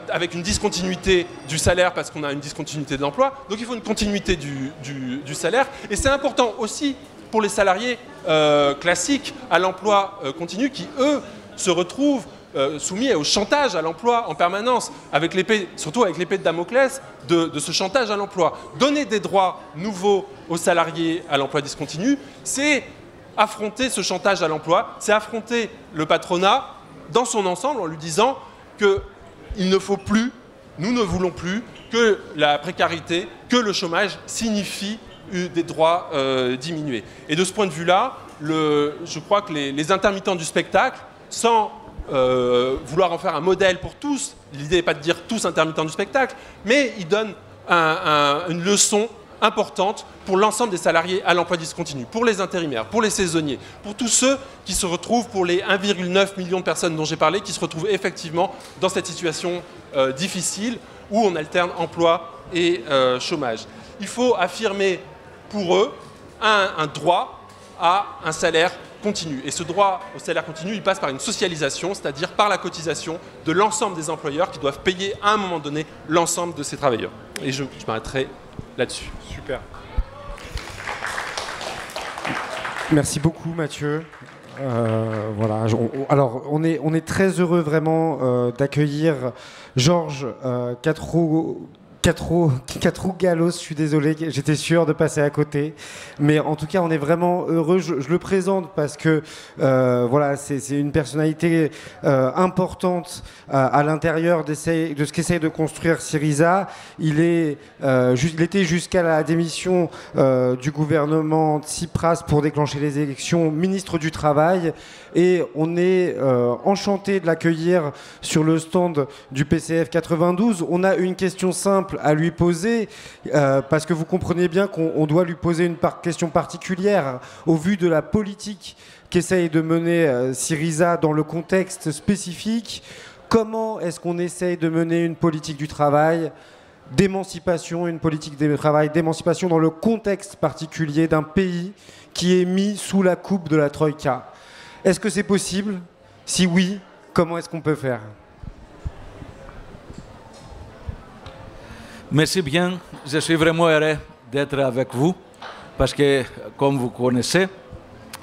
avec une discontinuité du salaire parce qu'on a une discontinuité de l'emploi. Donc il faut une continuité du, salaire. Et c'est important aussi pour les salariés euh, classiques à l'emploi euh, continu qui, eux, se retrouvent euh, soumis au chantage à l'emploi en permanence, avec surtout avec l'épée de Damoclès de, ce chantage à l'emploi. Donner des droits nouveaux aux salariés à l'emploi discontinu, c'est affronter ce chantage à l'emploi, c'est affronter le patronat dans son ensemble en lui disant qu'il ne faut plus, nous ne voulons plus que la précarité, que le chômage signifie des droits euh, diminués. Et de ce point de vue-là, je crois que les, intermittents du spectacle, sans euh, vouloir en faire un modèle pour tous, l'idée n'est pas de dire tous intermittents du spectacle, mais ils donnent une leçon importante pour l'ensemble des salariés à l'emploi discontinu, pour les intérimaires, pour les saisonniers, pour tous ceux qui se retrouvent, pour les 1,9 million de personnes dont j'ai parlé, qui se retrouvent effectivement dans cette situation euh, difficile où on alterne emploi et euh, chômage. Il faut affirmer pour eux un, droit à un salaire continu. Et ce droit au salaire continu, il passe par une socialisation, c'est-à-dire par la cotisation de l'ensemble des employeurs qui doivent payer à un moment donné l'ensemble de ces travailleurs. Et je, je m'arrêterai là-dessus. Super. Merci beaucoup Mathieu. Euh, voilà. alors on est, on est très heureux vraiment euh, d'accueillir Georges euh, Quatre roues Galos, je suis désolé, j'étais sûr de passer à côté. Mais en tout cas, on est vraiment heureux. Je, le présente parce que euh, voilà, c'est une personnalité euh, importante euh, à l'intérieur de ce qu'essaye de construire Syriza. Il, il était jusqu'à la démission du gouvernement Tsipras pour déclencher les élections ministre du Travail. Et on est enchanté de l'accueillir sur le stand du PCF 92. On a une question simple à lui poser, euh, parce que vous comprenez bien qu'on doit lui poser une question particulière. Au vu de la politique qu'essaye de mener euh, Syriza dans le contexte spécifique. Comment est-ce qu'on essaye de mener une politique du travail d'émancipation, une politique du travail d'émancipation dans le contexte particulier d'un pays qui est mis sous la coupe de la Troïka? Est-ce que c'est possible? Si oui, comment est-ce qu'on peut faire? Merci bien. Je suis vraiment heureux d'être avec vous parce que, comme vous connaissez,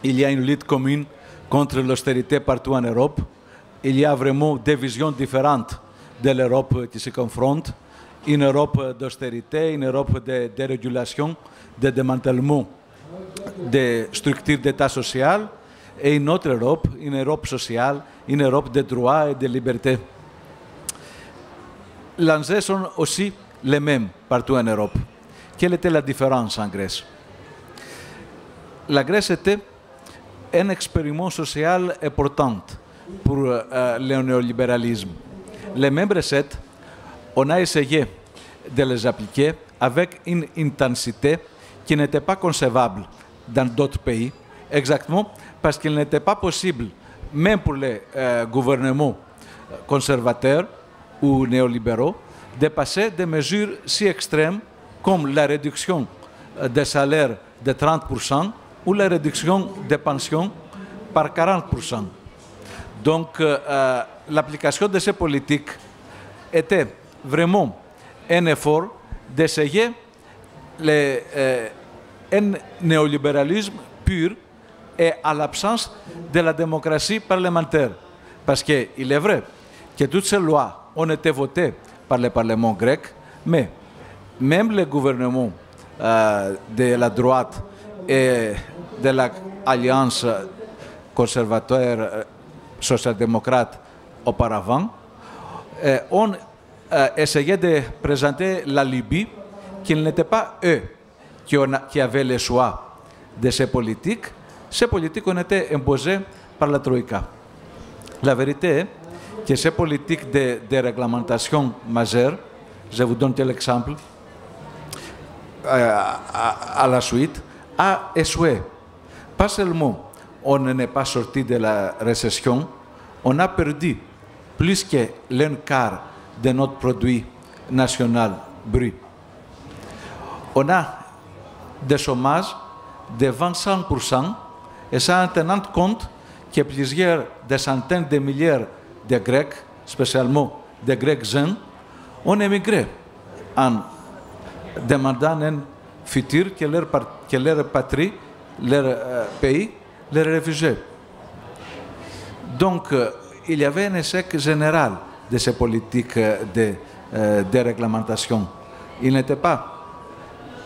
il y a une lutte commune contre l'austérité partout en Europe. Il y a vraiment des visions différentes de l'Europe qui se confrontent. Une Europe d'austérité, une Europe de dérégulation, de démantèlement des structures d'État social, et une autre Europe, une Europe sociale, une Europe de droits et de liberté. L'enjeu sont aussi les mêmes partout en Europe. Quelle était la différence en Grèce? La Grèce était un expériment social important pour euh, le néolibéralisme. Les mêmes recettes, on a essayé de les appliquer avec une intensité qui n'était pas concevable dans d'autres pays, exactement parce qu'il n'était pas possible, même pour les euh, gouvernements conservateurs ou néolibéraux, dépasser des mesures si extrêmes comme la réduction euh, des salaires de 30% ou la réduction des pensions par 40%. Donc euh, euh, l'application de ces politiques était vraiment un effort d'essayer un néolibéralisme pur et à l'absence de la démocratie parlementaire. Parce qu'il est vrai que toutes ces lois ont été votées par le Parlement grec, mais même le gouvernement euh, de la droite et de l'alliance conservateur euh, social-démocrate auparavant euh, ont essayé de présenter la Libye qu'il n'était pas eux qui, avaient le choix de ces politiques. Ces politiques ont été imposées par la Troïka. La vérité que ces politiques de, de réglementation majeure, je vous donne tel exemple, à, la suite, a échoué. Pas seulement on n'est pas sorti de la récession, on a perdu plus que l'un quart de notre produit national brut. On a des chômages de 25% et ça en tenant compte que plusieurs des centaines de milliards des Grecs, spécialement des Grecs jeunes, ont émigré en demandant un futur que leur, leur patrie, leur euh, pays, les réfugiés. Donc, euh, il y avait un échec général de ces politiques de euh, déréglementation. Il n'était pas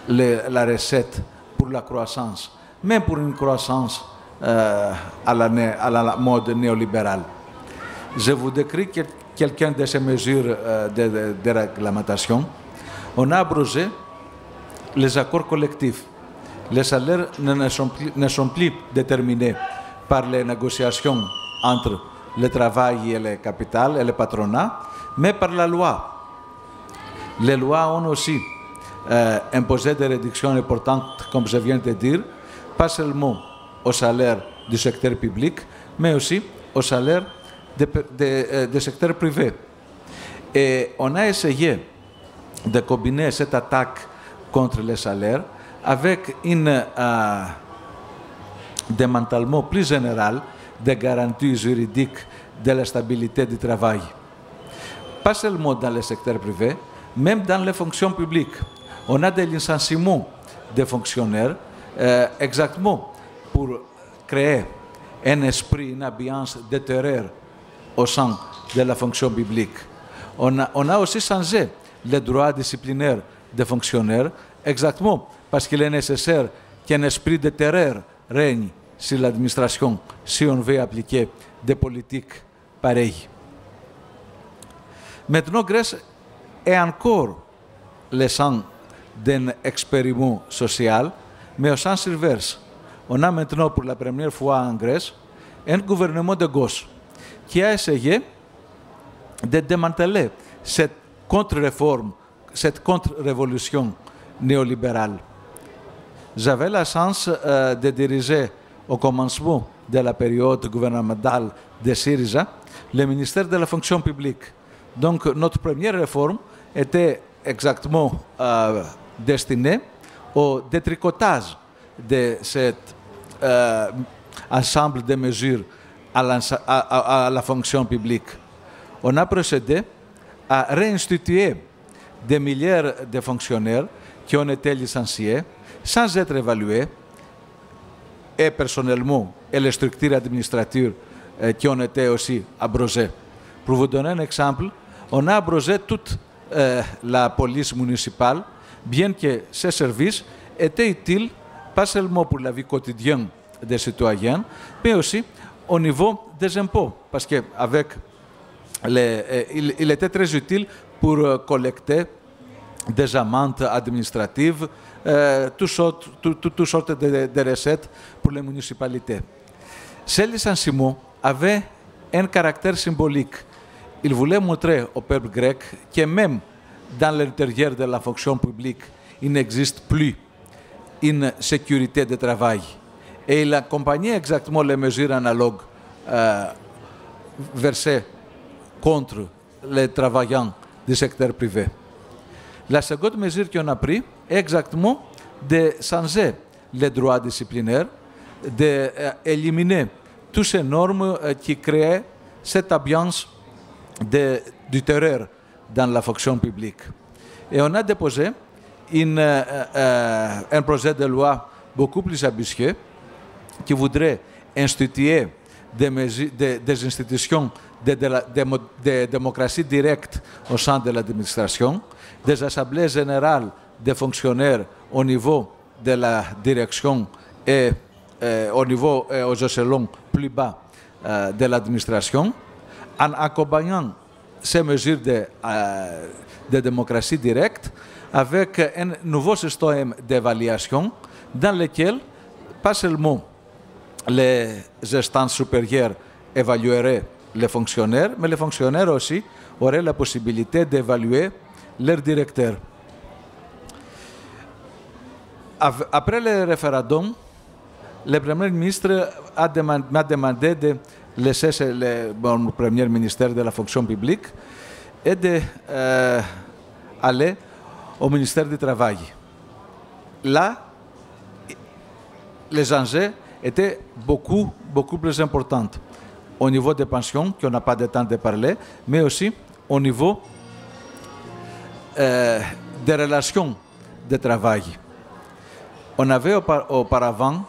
la recette pour la croissance, mais pour une croissance euh, à, la, à, la, mode néolibérale. Je vous décris quelqu'un de ces mesures euh, de, déréglementation. On a abrogé les accords collectifs. Les salaires ne sont, plus, ne sont plus déterminés par les négociations entre le travail et le capital et le patronat, mais par la loi. Les lois ont aussi euh, imposé des réductions importantes, comme je viens de dire, pas seulement au salaire du secteur public, mais aussi au salaire du euh, secteur privé. Et on a essayé de combiner cette attaque contre les salaires avec un euh, démantèlement plus général des garanties juridiques de la stabilité du travail. Pas seulement dans le secteur privé, même dans les fonctions publiques. On a des licenciements de fonctionnaires euh, exactement pour créer un esprit, une ambiance de terreur au sein de la fonction publique. On a, on a aussi changé les droits disciplinaires des fonctionnaires exactement parce qu'il est nécessaire qu'un esprit de terreur règne sur l'administration si on veut appliquer des politiques pareilles. Maintenant, Grèce est encore le sang d'un expériment social, mais au sens inverse. On a maintenant pour la première fois en Grèce un gouvernement de gauche qui a essayé de démanteler cette contre-réforme, cette contre-révolution néolibérale. J'avais la chance euh, de diriger au commencement de la période gouvernementale de Syriza le ministère de la fonction publique. Donc notre première réforme était exactement euh, destinée au détricotage de cet euh, ensemble de mesures à la, fonction publique. On a procédé à réinstituer des milliers de fonctionnaires qui ont été licenciés sans être évalués, et personnellement, et les structures administratives euh, qui ont été aussi abrogées. Pour vous donner un exemple, on a abrogé toute euh, la police municipale, bien que ces services étaient utiles pas seulement pour la vie quotidienne des citoyens, mais aussi au niveau des impôts, parce qu'avec euh, il, était très utile pour euh, collecter des amendes administratives, toutes sortes, de, recettes pour les municipalités. Ces licenciements avaient un caractère symbolique. Il voulait montrer au peuple grec que même dans l'intérieur de la fonction publique, il n'existe plus une sécurité de travail. Et il accompagnait exactement les mesures analogues euh, versées contre les travailleurs du secteur privé. La seconde mesure qu'on a prise est exactement de changer les droits disciplinaires, d'éliminer toutes ces normes euh, qui créent cette ambiance de, du terreur dans la fonction publique. Et on a déposé euh, euh, un projet de loi beaucoup plus ambitieux qui voudrait instituer des, mesures, des, des institutions de, de, la, de, de, démocratie directe au sein de l'administration, des assemblées générales des fonctionnaires au niveau de la direction et euh, au niveau et aux échelons plus bas euh, de l'administration, en accompagnant ces mesures de, euh, de démocratie directe avec un nouveau système d'évaluation dans lequel pas seulement les instances supérieures évalueraient les fonctionnaires, mais les fonctionnaires aussi auraient la possibilité d'évaluer leur directeur. Après le référendum, le Premier ministre m'a demandé, de laisser le Premier ministère de la fonction publique et d'aller euh, au ministère du Travail. Là, les enjeux étaient beaucoup, beaucoup plus importants au niveau des pensions, qu'on n'a pas de temps de parler, mais aussi au niveau euh, des relations de travail. On avait auparavant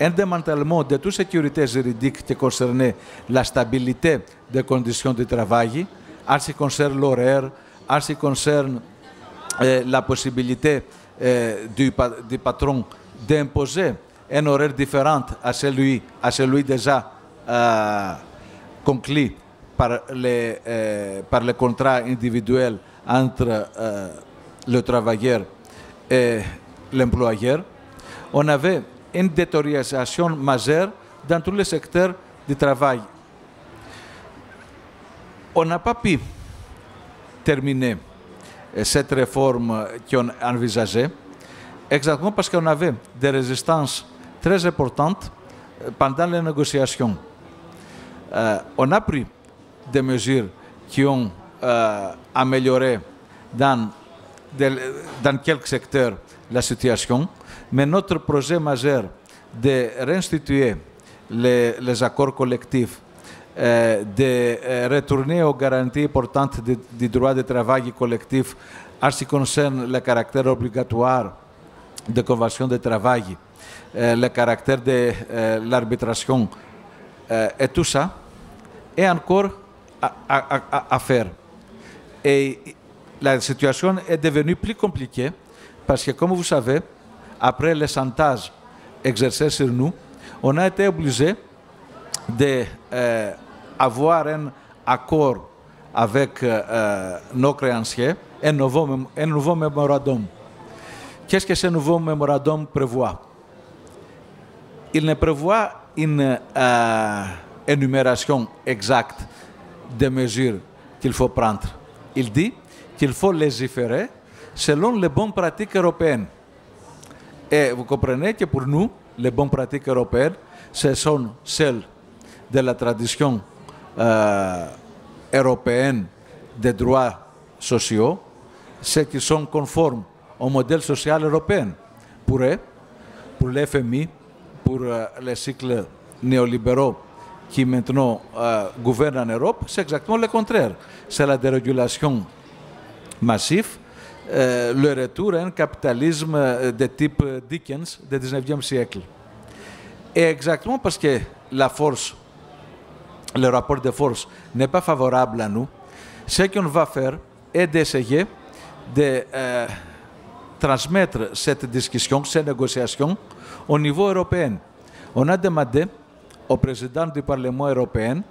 un démantèlement de toute sécurité juridique qui concernait la stabilité des conditions de travail, en ce qui concerne l'horaire, en ce qui concerne euh, la possibilité euh, du, patron d'imposer un horaire différent à celui, à celui déjà euh, conclu par les, euh, par les contrats individuels entre euh, le travailleur et l'employeur. On avait une détérioration majeure dans tous les secteurs du travail. On n'a pas pu terminer cette réforme qu'on envisageait, exactement parce qu'on avait des résistances très importantes pendant les négociations. Euh, on a pris des mesures qui ont euh, amélioré dans, dans quelques secteurs la situation, mais notre projet majeur de réinstituer les, accords collectifs, euh, de euh, retourner aux garanties importantes du, droit de travail collectif en ce qui concerne le caractère obligatoire des conventions de travail, euh, le caractère de euh, l'arbitration et tout ça est encore à, faire. Et la situation est devenue plus compliquée parce que, comme vous savez, après le chantage exercé sur nous, on a été obligé d'avoir un accord avec euh, nos créanciers, un nouveau, un nouveau mémorandum. Qu'est-ce que ce nouveau mémorandum prévoit Il ne prévoit une euh, énumération exacte des mesures qu'il faut prendre. Il dit qu'il faut légiférer selon les bonnes pratiques européennes. Et vous comprenez que pour nous, les bonnes pratiques européennes, ce sont celles de la tradition euh, européenne des droits sociaux, ceux qui sont conformes au modèle social européen. Pour eux, pour l'FMI, pour les cycles néolibéraux qui maintenant gouvernent en Europe, c'est exactement le contraire. C'est la dérégulation massive, le retour à un capitalisme de type Dickens du 19e siècle. Et exactement parce que la force, le rapport de force n'est pas favorable à nous, ce qu'on va faire est d'essayer de euh, transmettre cette discussion, ces négociations au niveau européen. On a demandé au président du Parlement européen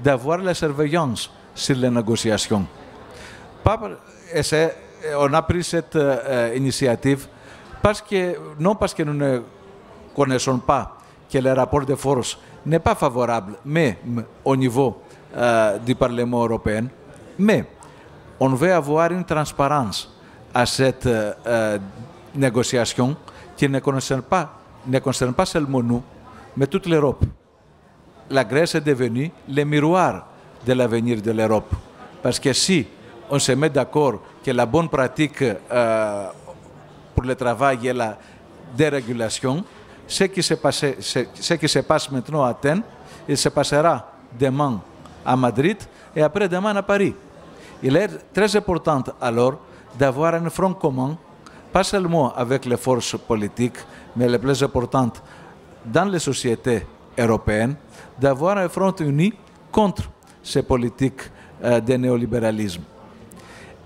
d'avoir la surveillance sur les négociations. Pas, on a pris cette euh, initiative parce que, non parce que nous ne connaissons pas que le rapport de force n'est pas favorable, mais au niveau euh, du Parlement européen, mais on veut avoir une transparence à cette euh, négociation qui ne concerne pas, ne concerne pas seulement nous, mais toute l'Europe. La Grèce est devenue le miroir de l'avenir de l'Europe. Parce que si on se met d'accord que la bonne pratique euh, pour le travail est la dérégulation, ce qui, se ce qui se passe maintenant à Athènes, il se passera demain à Madrid et après-demain à Paris. Il est très important alors d'avoir un front commun, pas seulement avec les forces politiques, mais le plus important dans les sociétés européennes, d'avoir un front uni contre ces politiques euh, de néolibéralisme.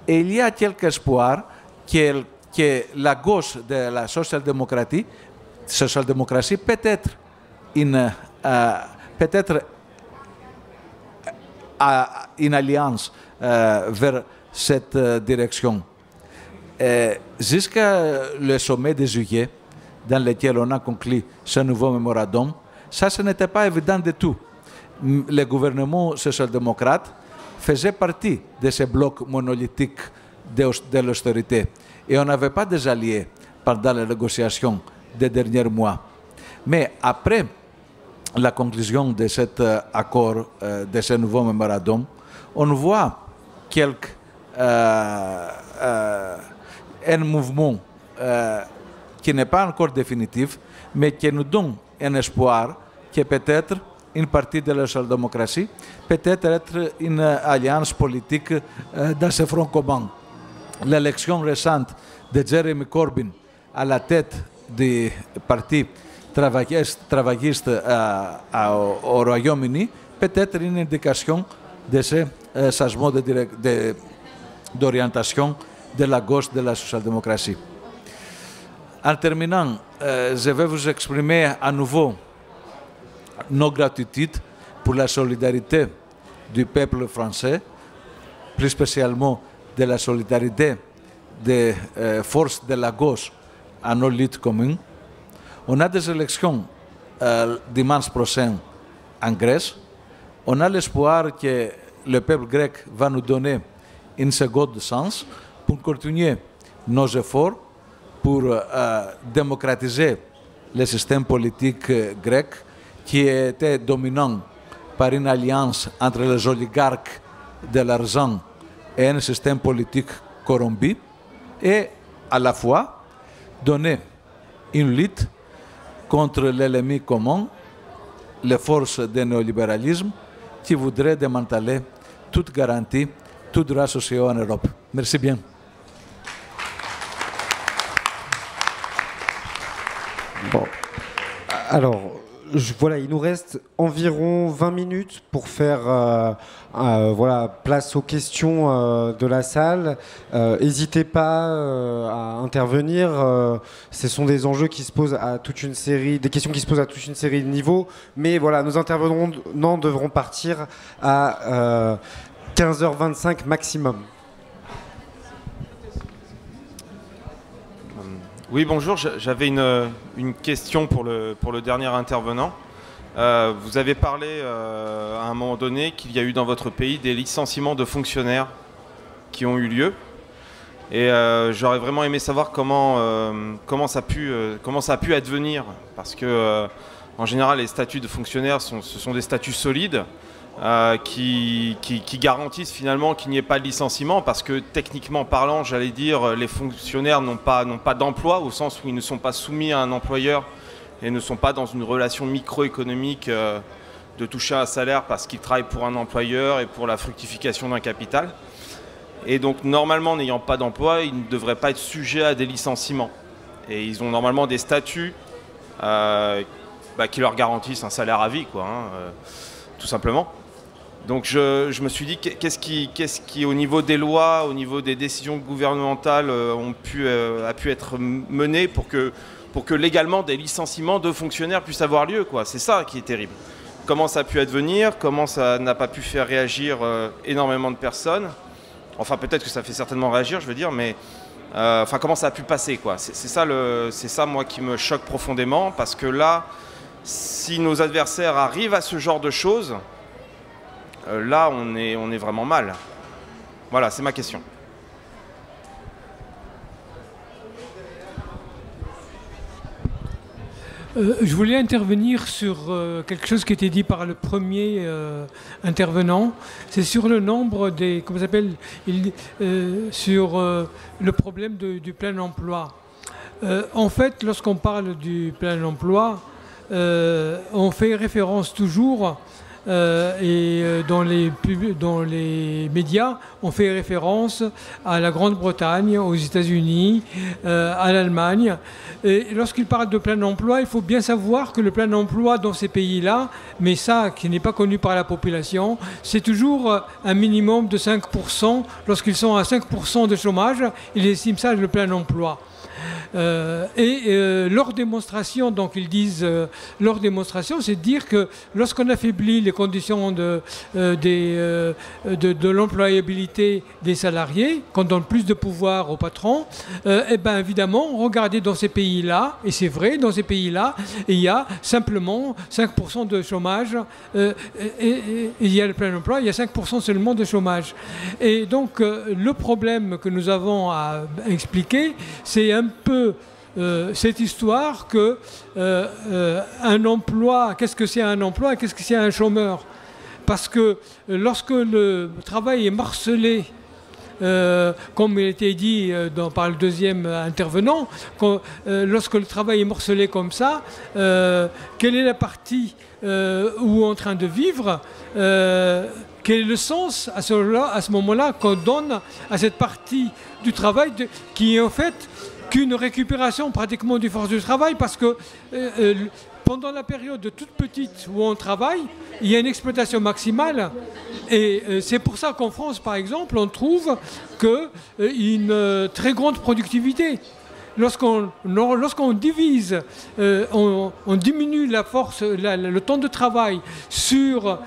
Et il y a quelque espoir que, la gauche de la social-démocratie, social-démocratie peut être une, euh, peut-être euh, une alliance vers cette direction. Jusqu'à le sommet de juillet, dans lequel on a conclu ce nouveau mémorandum, ça, ce n'était pas évident du tout. Le gouvernement social-démocrate faisait partie de ce bloc monolithique de l'austérité. Et on n'avait pas des alliés pendant les négociations des derniers mois. Mais après la conclusion de cet accord, de ce nouveau mémorandum, on voit quelque, euh, euh, un mouvement euh, qui n'est pas encore définitif, mais qui nous donne un espoir que peut-être une partie de la social-démocratie peut-être être une alliance politique dans ce front commun. L'élection récente de Jeremy Corbyn à la tête du parti travaillistes, au Royaume-Uni, peut-être une indication de ce changement d'orientation de, la gauche de la social-démocratie. En terminant, je vais vous exprimer à nouveau nos gratitudes pour la solidarité du peuple français, plus spécialement de la solidarité des forces de la gauche à nos luttes communes. On a des élections euh, dimanche prochain en Grèce. On a l'espoir que le peuple grec va nous donner une seconde chance pour continuer nos efforts pour euh, démocratiser le système politique grec qui était dominant par une alliance entre les oligarques de l'argent et un système politique corrompu, et à la fois donner une lutte contre l'ennemi commun, les forces du néolibéralisme qui voudraient démanteler toute garantie, tout droit social en Europe. Merci bien. Alors, voilà, il nous reste environ 20 minutes pour faire euh, euh, voilà, place aux questions euh, de la salle. N'hésitez pas à intervenir. ce sont des enjeux qui se posent à toute une série, des questions qui se posent à toute une série de niveaux. Mais voilà, nos intervenants devront partir à 15h25 maximum. Oui, bonjour. J'avais une, question pour le, dernier intervenant. Euh, vous avez parlé euh, à un moment donné qu'il y a eu dans votre pays des licenciements de fonctionnaires qui ont eu lieu. Et euh, j'aurais vraiment aimé savoir comment, ça a pu, advenir. Parce que, en général, les statuts de fonctionnaires, ce sont des statuts solides. Euh, qui, garantissent finalement qu'il n'y ait pas de licenciement, parce que techniquement parlant, j'allais dire, les fonctionnaires n'ont pas, pas d'emploi, au sens où ils ne sont pas soumis à un employeur et ne sont pas dans une relation microéconomique euh, de toucher un salaire parce qu'ils travaillent pour un employeur et pour la fructification d'un capital. Et donc normalement, n'ayant pas d'emploi, ils ne devraient pas être sujets à des licenciements. Et ils ont normalement des statuts euh, bah, qui leur garantissent un salaire à vie, quoi, hein, tout simplement. Donc je, me suis dit, qu'est-ce qui, qui, au niveau des lois, au niveau des décisions gouvernementales, euh, euh, a pu être mené pour que, pour que légalement des licenciements de fonctionnaires puissent avoir lieu C'est ça qui est terrible. Comment ça a pu advenir Comment ça n'a pas pu faire réagir euh, énormément de personnes. Enfin, peut-être que ça fait certainement réagir, je veux dire, mais enfin, comment ça a pu passer C'est ça, ça, moi, qui me choque profondément, parce que là, si nos adversaires arrivent à ce genre de choses, euh, là, on est, on est vraiment mal. Voilà, c'est ma question. Euh, je voulais intervenir sur euh, quelque chose qui a été dit par le premier intervenant. C'est sur le nombre des. Comment s'appelle Sur le problème du plein emploi. en fait, lorsqu'on parle du plein emploi, on fait référence toujours et euh, dans les, dans les médias, on fait référence à la Grande-Bretagne, aux États-Unis, euh, à l'Allemagne. Et lorsqu'il parle de plein emploi, il faut bien savoir que le plein emploi dans ces pays-là, mais ça qui n'est pas connu par la population, c'est toujours un minimum de 5%. Lorsqu'ils sont à 5% de chômage, ils estiment ça le plein emploi. Euh, et euh, leur démonstration, donc ils disent, euh, leur démonstration, c'est de dire que lorsqu'on affaiblit les conditions de, de, l'employabilité des salariés, qu'on donne plus de pouvoir aux patrons, eh bien évidemment, regardez dans ces pays-là, et c'est vrai, dans ces pays-là, il y a simplement 5% de chômage, et, il y a le plein emploi, il y a 5% seulement de chômage. Et donc, le problème que nous avons à expliquer, c'est un peu euh, cette histoire que euh, euh, un emploi, qu'est-ce que c'est un emploi qu'est-ce que c'est un chômeur? Parce que lorsque le travail est morcelé, comme il a été dit par le deuxième intervenant, lorsque le travail est morcelé comme ça, quelle est la partie où on est en train de vivre quel est le sens à ce, moment-là qu'on donne à cette partie du travail qui est en fait qu'une récupération pratiquement du force de travail parce que pendant la période toute petite où on travaille, il y a une exploitation maximale. Et euh, c'est pour ça qu'en France, par exemple, on trouve y a une euh, très grande productivité. Lorsqu'on lorsqu'on divise, euh, on, diminue la force, le temps de travail sur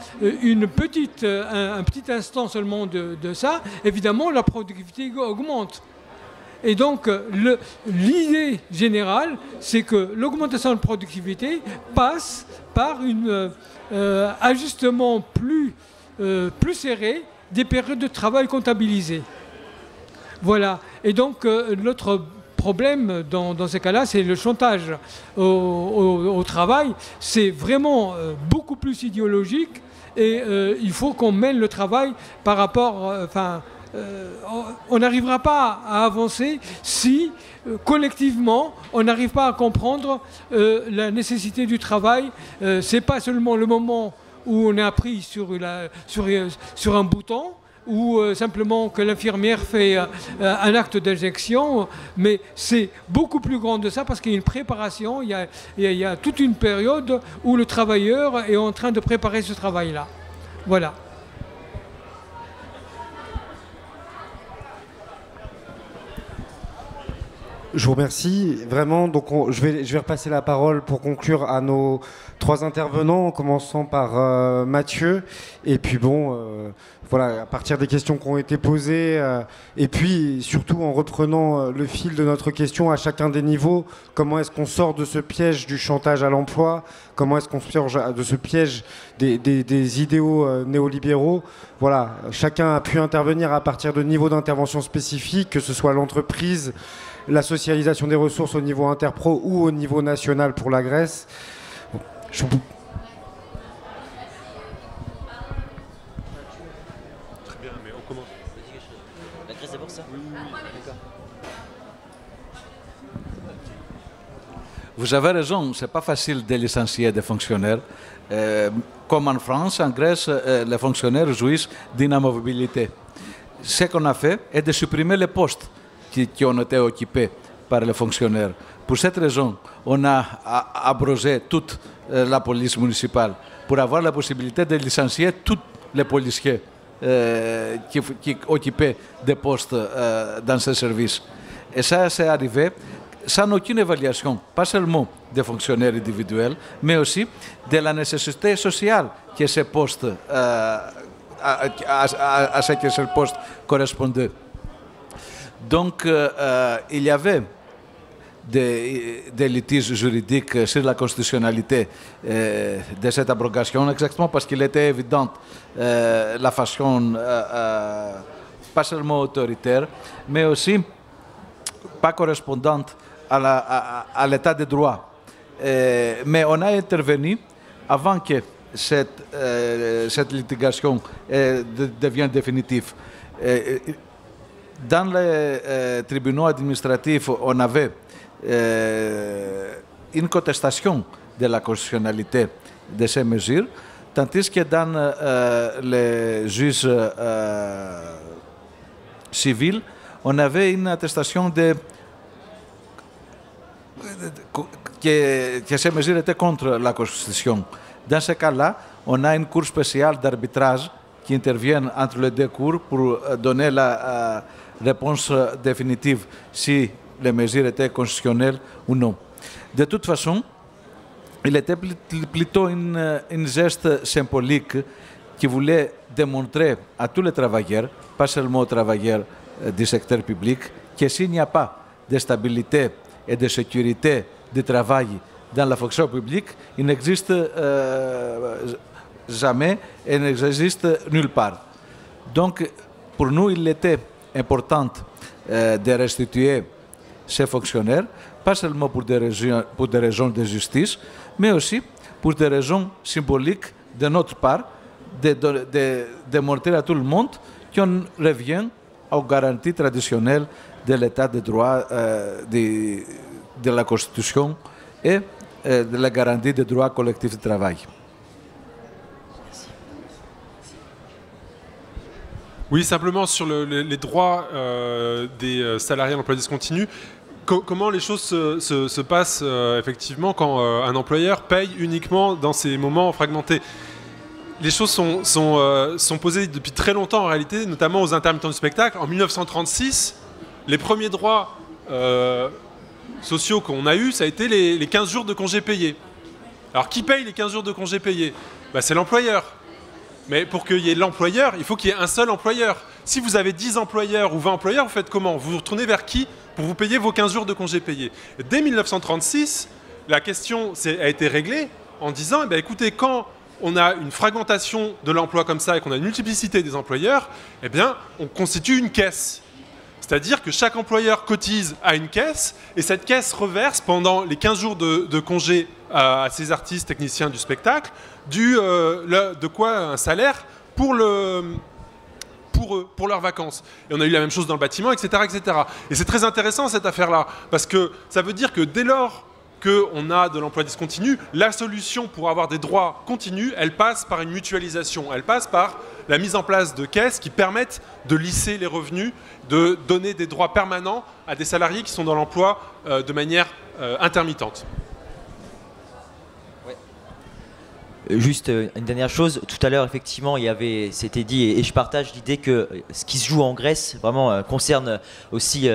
une petite, un, petit instant seulement de ça, évidemment la productivité augmente. Et donc, l'idée générale, c'est que l'augmentation de productivité passe par un euh, ajustement plus, euh, plus serré des périodes de travail comptabilisées. Voilà. Et donc, euh, notre problème dans, ces cas-là, c'est le chantage au, travail. C'est vraiment beaucoup plus idéologique et il faut qu'on mène le travail par rapport, enfin, euh, on n'arrivera pas à avancer si euh, collectivement on n'arrive pas à comprendre euh, la nécessité du travail. c'est pas seulement le moment où on est appris sur, un bouton ou simplement que l'infirmière fait un acte d'injection, mais c'est beaucoup plus grand de ça parce qu'il y a une préparation, il y a toute une période où le travailleur est en train de préparer ce travail-là. Voilà. Je vous remercie vraiment. Donc, je, vais, je vais repasser la parole pour conclure à nos trois intervenants, en commençant par euh, Mathieu. Et puis bon, euh, voilà, à partir des questions qui ont été posées, euh, et puis surtout en reprenant le fil de notre question à chacun des niveaux, comment est-ce qu'on sort de ce piège du chantage à l'emploi? Comment est-ce qu'on sort de ce piège des, des idéaux néolibéraux? Voilà, chacun a pu intervenir à partir de niveaux d'intervention spécifiques, que ce soit l'entreprise la socialisation des ressources au niveau interpro ou au niveau national pour la Grèce. Vous avez raison, ce n'est pas facile de licencier des fonctionnaires. Euh, comme en France, en Grèce, euh, les fonctionnaires jouissent d'inamovibilité. Ce qu'on a fait est de supprimer les postes qui, ont été occupés par les fonctionnaires. Pour cette raison, on a abrogé toute euh, la police municipale pour avoir la possibilité de licencier tous les policiers euh, qui, occupaient des postes euh, dans ce service. Et ça, c'est arrivé sans aucune évaluation, pas seulement des fonctionnaires individuels, mais aussi de la nécessité sociale que ces postes, à, à, ce que ce poste correspondait. Donc, euh, euh, il y avait des, litiges juridiques sur la constitutionnalité euh, de cette abrogation, exactement parce qu'il était évident la façon pas seulement autoritaire, mais aussi pas correspondante à l'état de droit. mais on a intervenu avant que cette, cette litigation devienne définitive dans les euh, tribunaux administratifs, on avait euh, une contestation de la constitutionnalité de ces mesures, tandis que dans euh, les juges civils, on avait une attestation de, que, que, ces mesures étaient contre la Constitution. Dans ce cas-là, on a une cour spéciale d'arbitrage qui intervient entre les deux cours pour donner la réponse définitive si les mesures étaient constitutionnelles ou non. De toute façon, il était plutôt une, geste symbolique qui voulait démontrer à tous les travailleurs, pas seulement aux travailleurs euh, du secteur public, que s'il n'y a pas de stabilité et de sécurité de travail dans la fonction publique, il n'existe euh, jamais et n'existe nulle part. Donc, pour nous, il était importante euh, de restituer ces fonctionnaires, pas seulement pour des, raisons, de justice, mais aussi pour des raisons symboliques de notre part, de, de, montrer à tout le monde qu'on revient aux garanties traditionnelles de l'état de droit euh, de, la Constitution et euh, de la garantie des droits collectifs de travail. Oui, simplement sur les droits euh, des euh, salariés à l'emploi discontinu. comment les choses se, passent effectivement quand un employeur paye uniquement dans ces moments fragmentés? Les choses sont, posées depuis très longtemps en réalité, notamment aux intermittents du spectacle. En 1936, les premiers droits sociaux qu'on a eus, ça a été les, les 15 jours de congés payés. Alors qui paye les 15 jours de congés payés? Bah, C'est l'employeur. Mais pour qu'il y ait l'employeur, il faut qu'il y ait un seul employeur. Si vous avez 10 employeurs ou 20 employeurs, vous faites comment? Vous vous retournez vers qui pour vous payer vos 15 jours de congés payés? Dès 1936, la question a été réglée en disant, eh ben, écoutez, quand on a une fragmentation de l'emploi comme ça et qu'on a une multiplicité des employeurs, eh bien, on constitue une caisse. C'est-à-dire que chaque employeur cotise à une caisse et cette caisse reverse pendant les 15 jours de, congé à, ses artistes, techniciens du spectacle, euh, de quoi un salaire pour, pour eux, pour leurs vacances. Et on a eu la même chose dans le bâtiment, etc. etc. Et c'est très intéressant cette affaire-là, parce que ça veut dire que dès lors qu'on a de l'emploi discontinu, la solution pour avoir des droits continus, elle passe par une mutualisation, elle passe par la mise en place de caisses qui permettent de lisser les revenus, de donner des droits permanents à des salariés qui sont dans l'emploi euh, de manière euh, intermittente. Juste euh, une dernière chose, tout à l'heure effectivement il y avait, c'était dit et, je partage l'idée que ce qui se joue en Grèce vraiment concerne aussi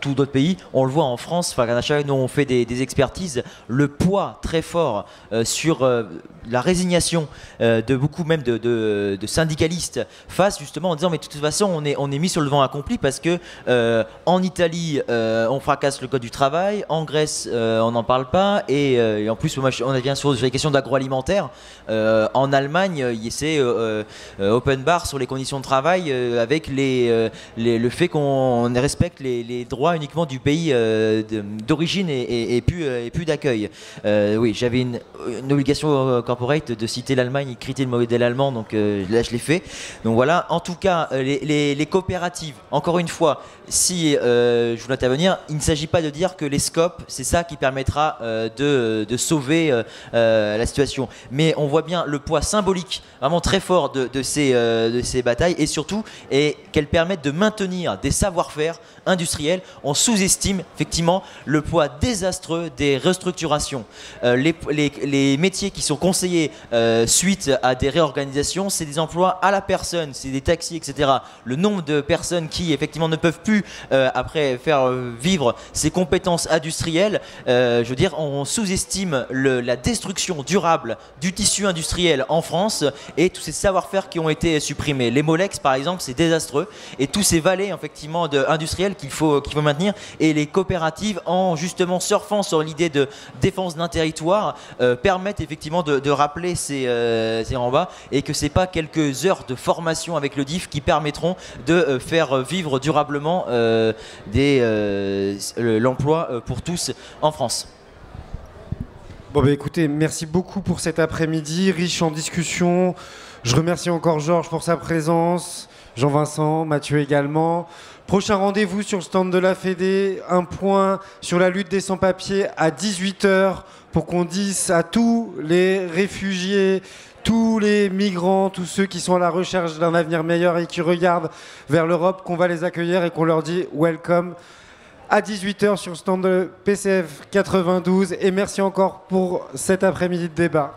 tout d'autres pays. On le voit en France, enfin, à nous on fait des, expertises, le poids très fort euh, sur euh, la résignation euh, de beaucoup même de, syndicalistes face justement en disant mais de toute façon on est, on est mis sur le vent accompli parce que en Italie on fracasse le code du travail, en Grèce on n'en parle pas et, en plus on revient sur les questions d'agroalimentaire. en Allemagne c'est open bar sur les conditions de travail avec le fait qu'on respecte les droits uniquement du pays euh, d'origine et, plus, euh, et plus d'accueil. Euh, oui, j'avais une, obligation corporate de citer l'Allemagne et critiquer le modèle allemand, donc là je l'ai fait. Donc voilà, en tout cas, les, coopératives, encore une fois, si je voulais intervenir, il ne s'agit pas de dire que les scopes, c'est ça qui permettra de, sauver la situation. Mais on voit bien le poids symbolique vraiment très fort de, ces, de ces batailles et surtout qu'elles permettent de maintenir des savoir-faire industriels on sous-estime effectivement le poids désastreux des restructurations. Euh, les, métiers qui sont conseillés euh, suite à des réorganisations, c'est des emplois à la personne, c'est des taxis, etc. Le nombre de personnes qui effectivement ne peuvent plus euh, après faire vivre ces compétences industrielles, je veux dire, on sous-estime la destruction durable du tissu industriel en France et tous ces savoir-faire qui ont été supprimés. Les Molex, par exemple, c'est désastreux et tous ces vallées effectivement industriels qu'il faut qu'il faut et les coopératives en justement surfant sur l'idée de défense d'un territoire euh, permettent effectivement de, rappeler ces, euh, ces en bas et que c'est pas quelques heures de formation avec le DIF qui permettront de euh, faire vivre durablement l'emploi pour tous en France. Bon bah écoutez, merci beaucoup pour cet après-midi, riche en discussion. Je remercie encore Georges pour sa présence, Jean-Vincent, Mathieu également. Prochain rendez-vous sur le stand de la Fédé, un point sur la lutte des sans-papiers à 18h pour qu'on dise à tous les réfugiés, tous les migrants, tous ceux qui sont à la recherche d'un avenir meilleur et qui regardent vers l'Europe, qu'on va les accueillir et qu'on leur dit welcome à 18h sur le stand de PCF 92. Et merci encore pour cet après-midi de débat.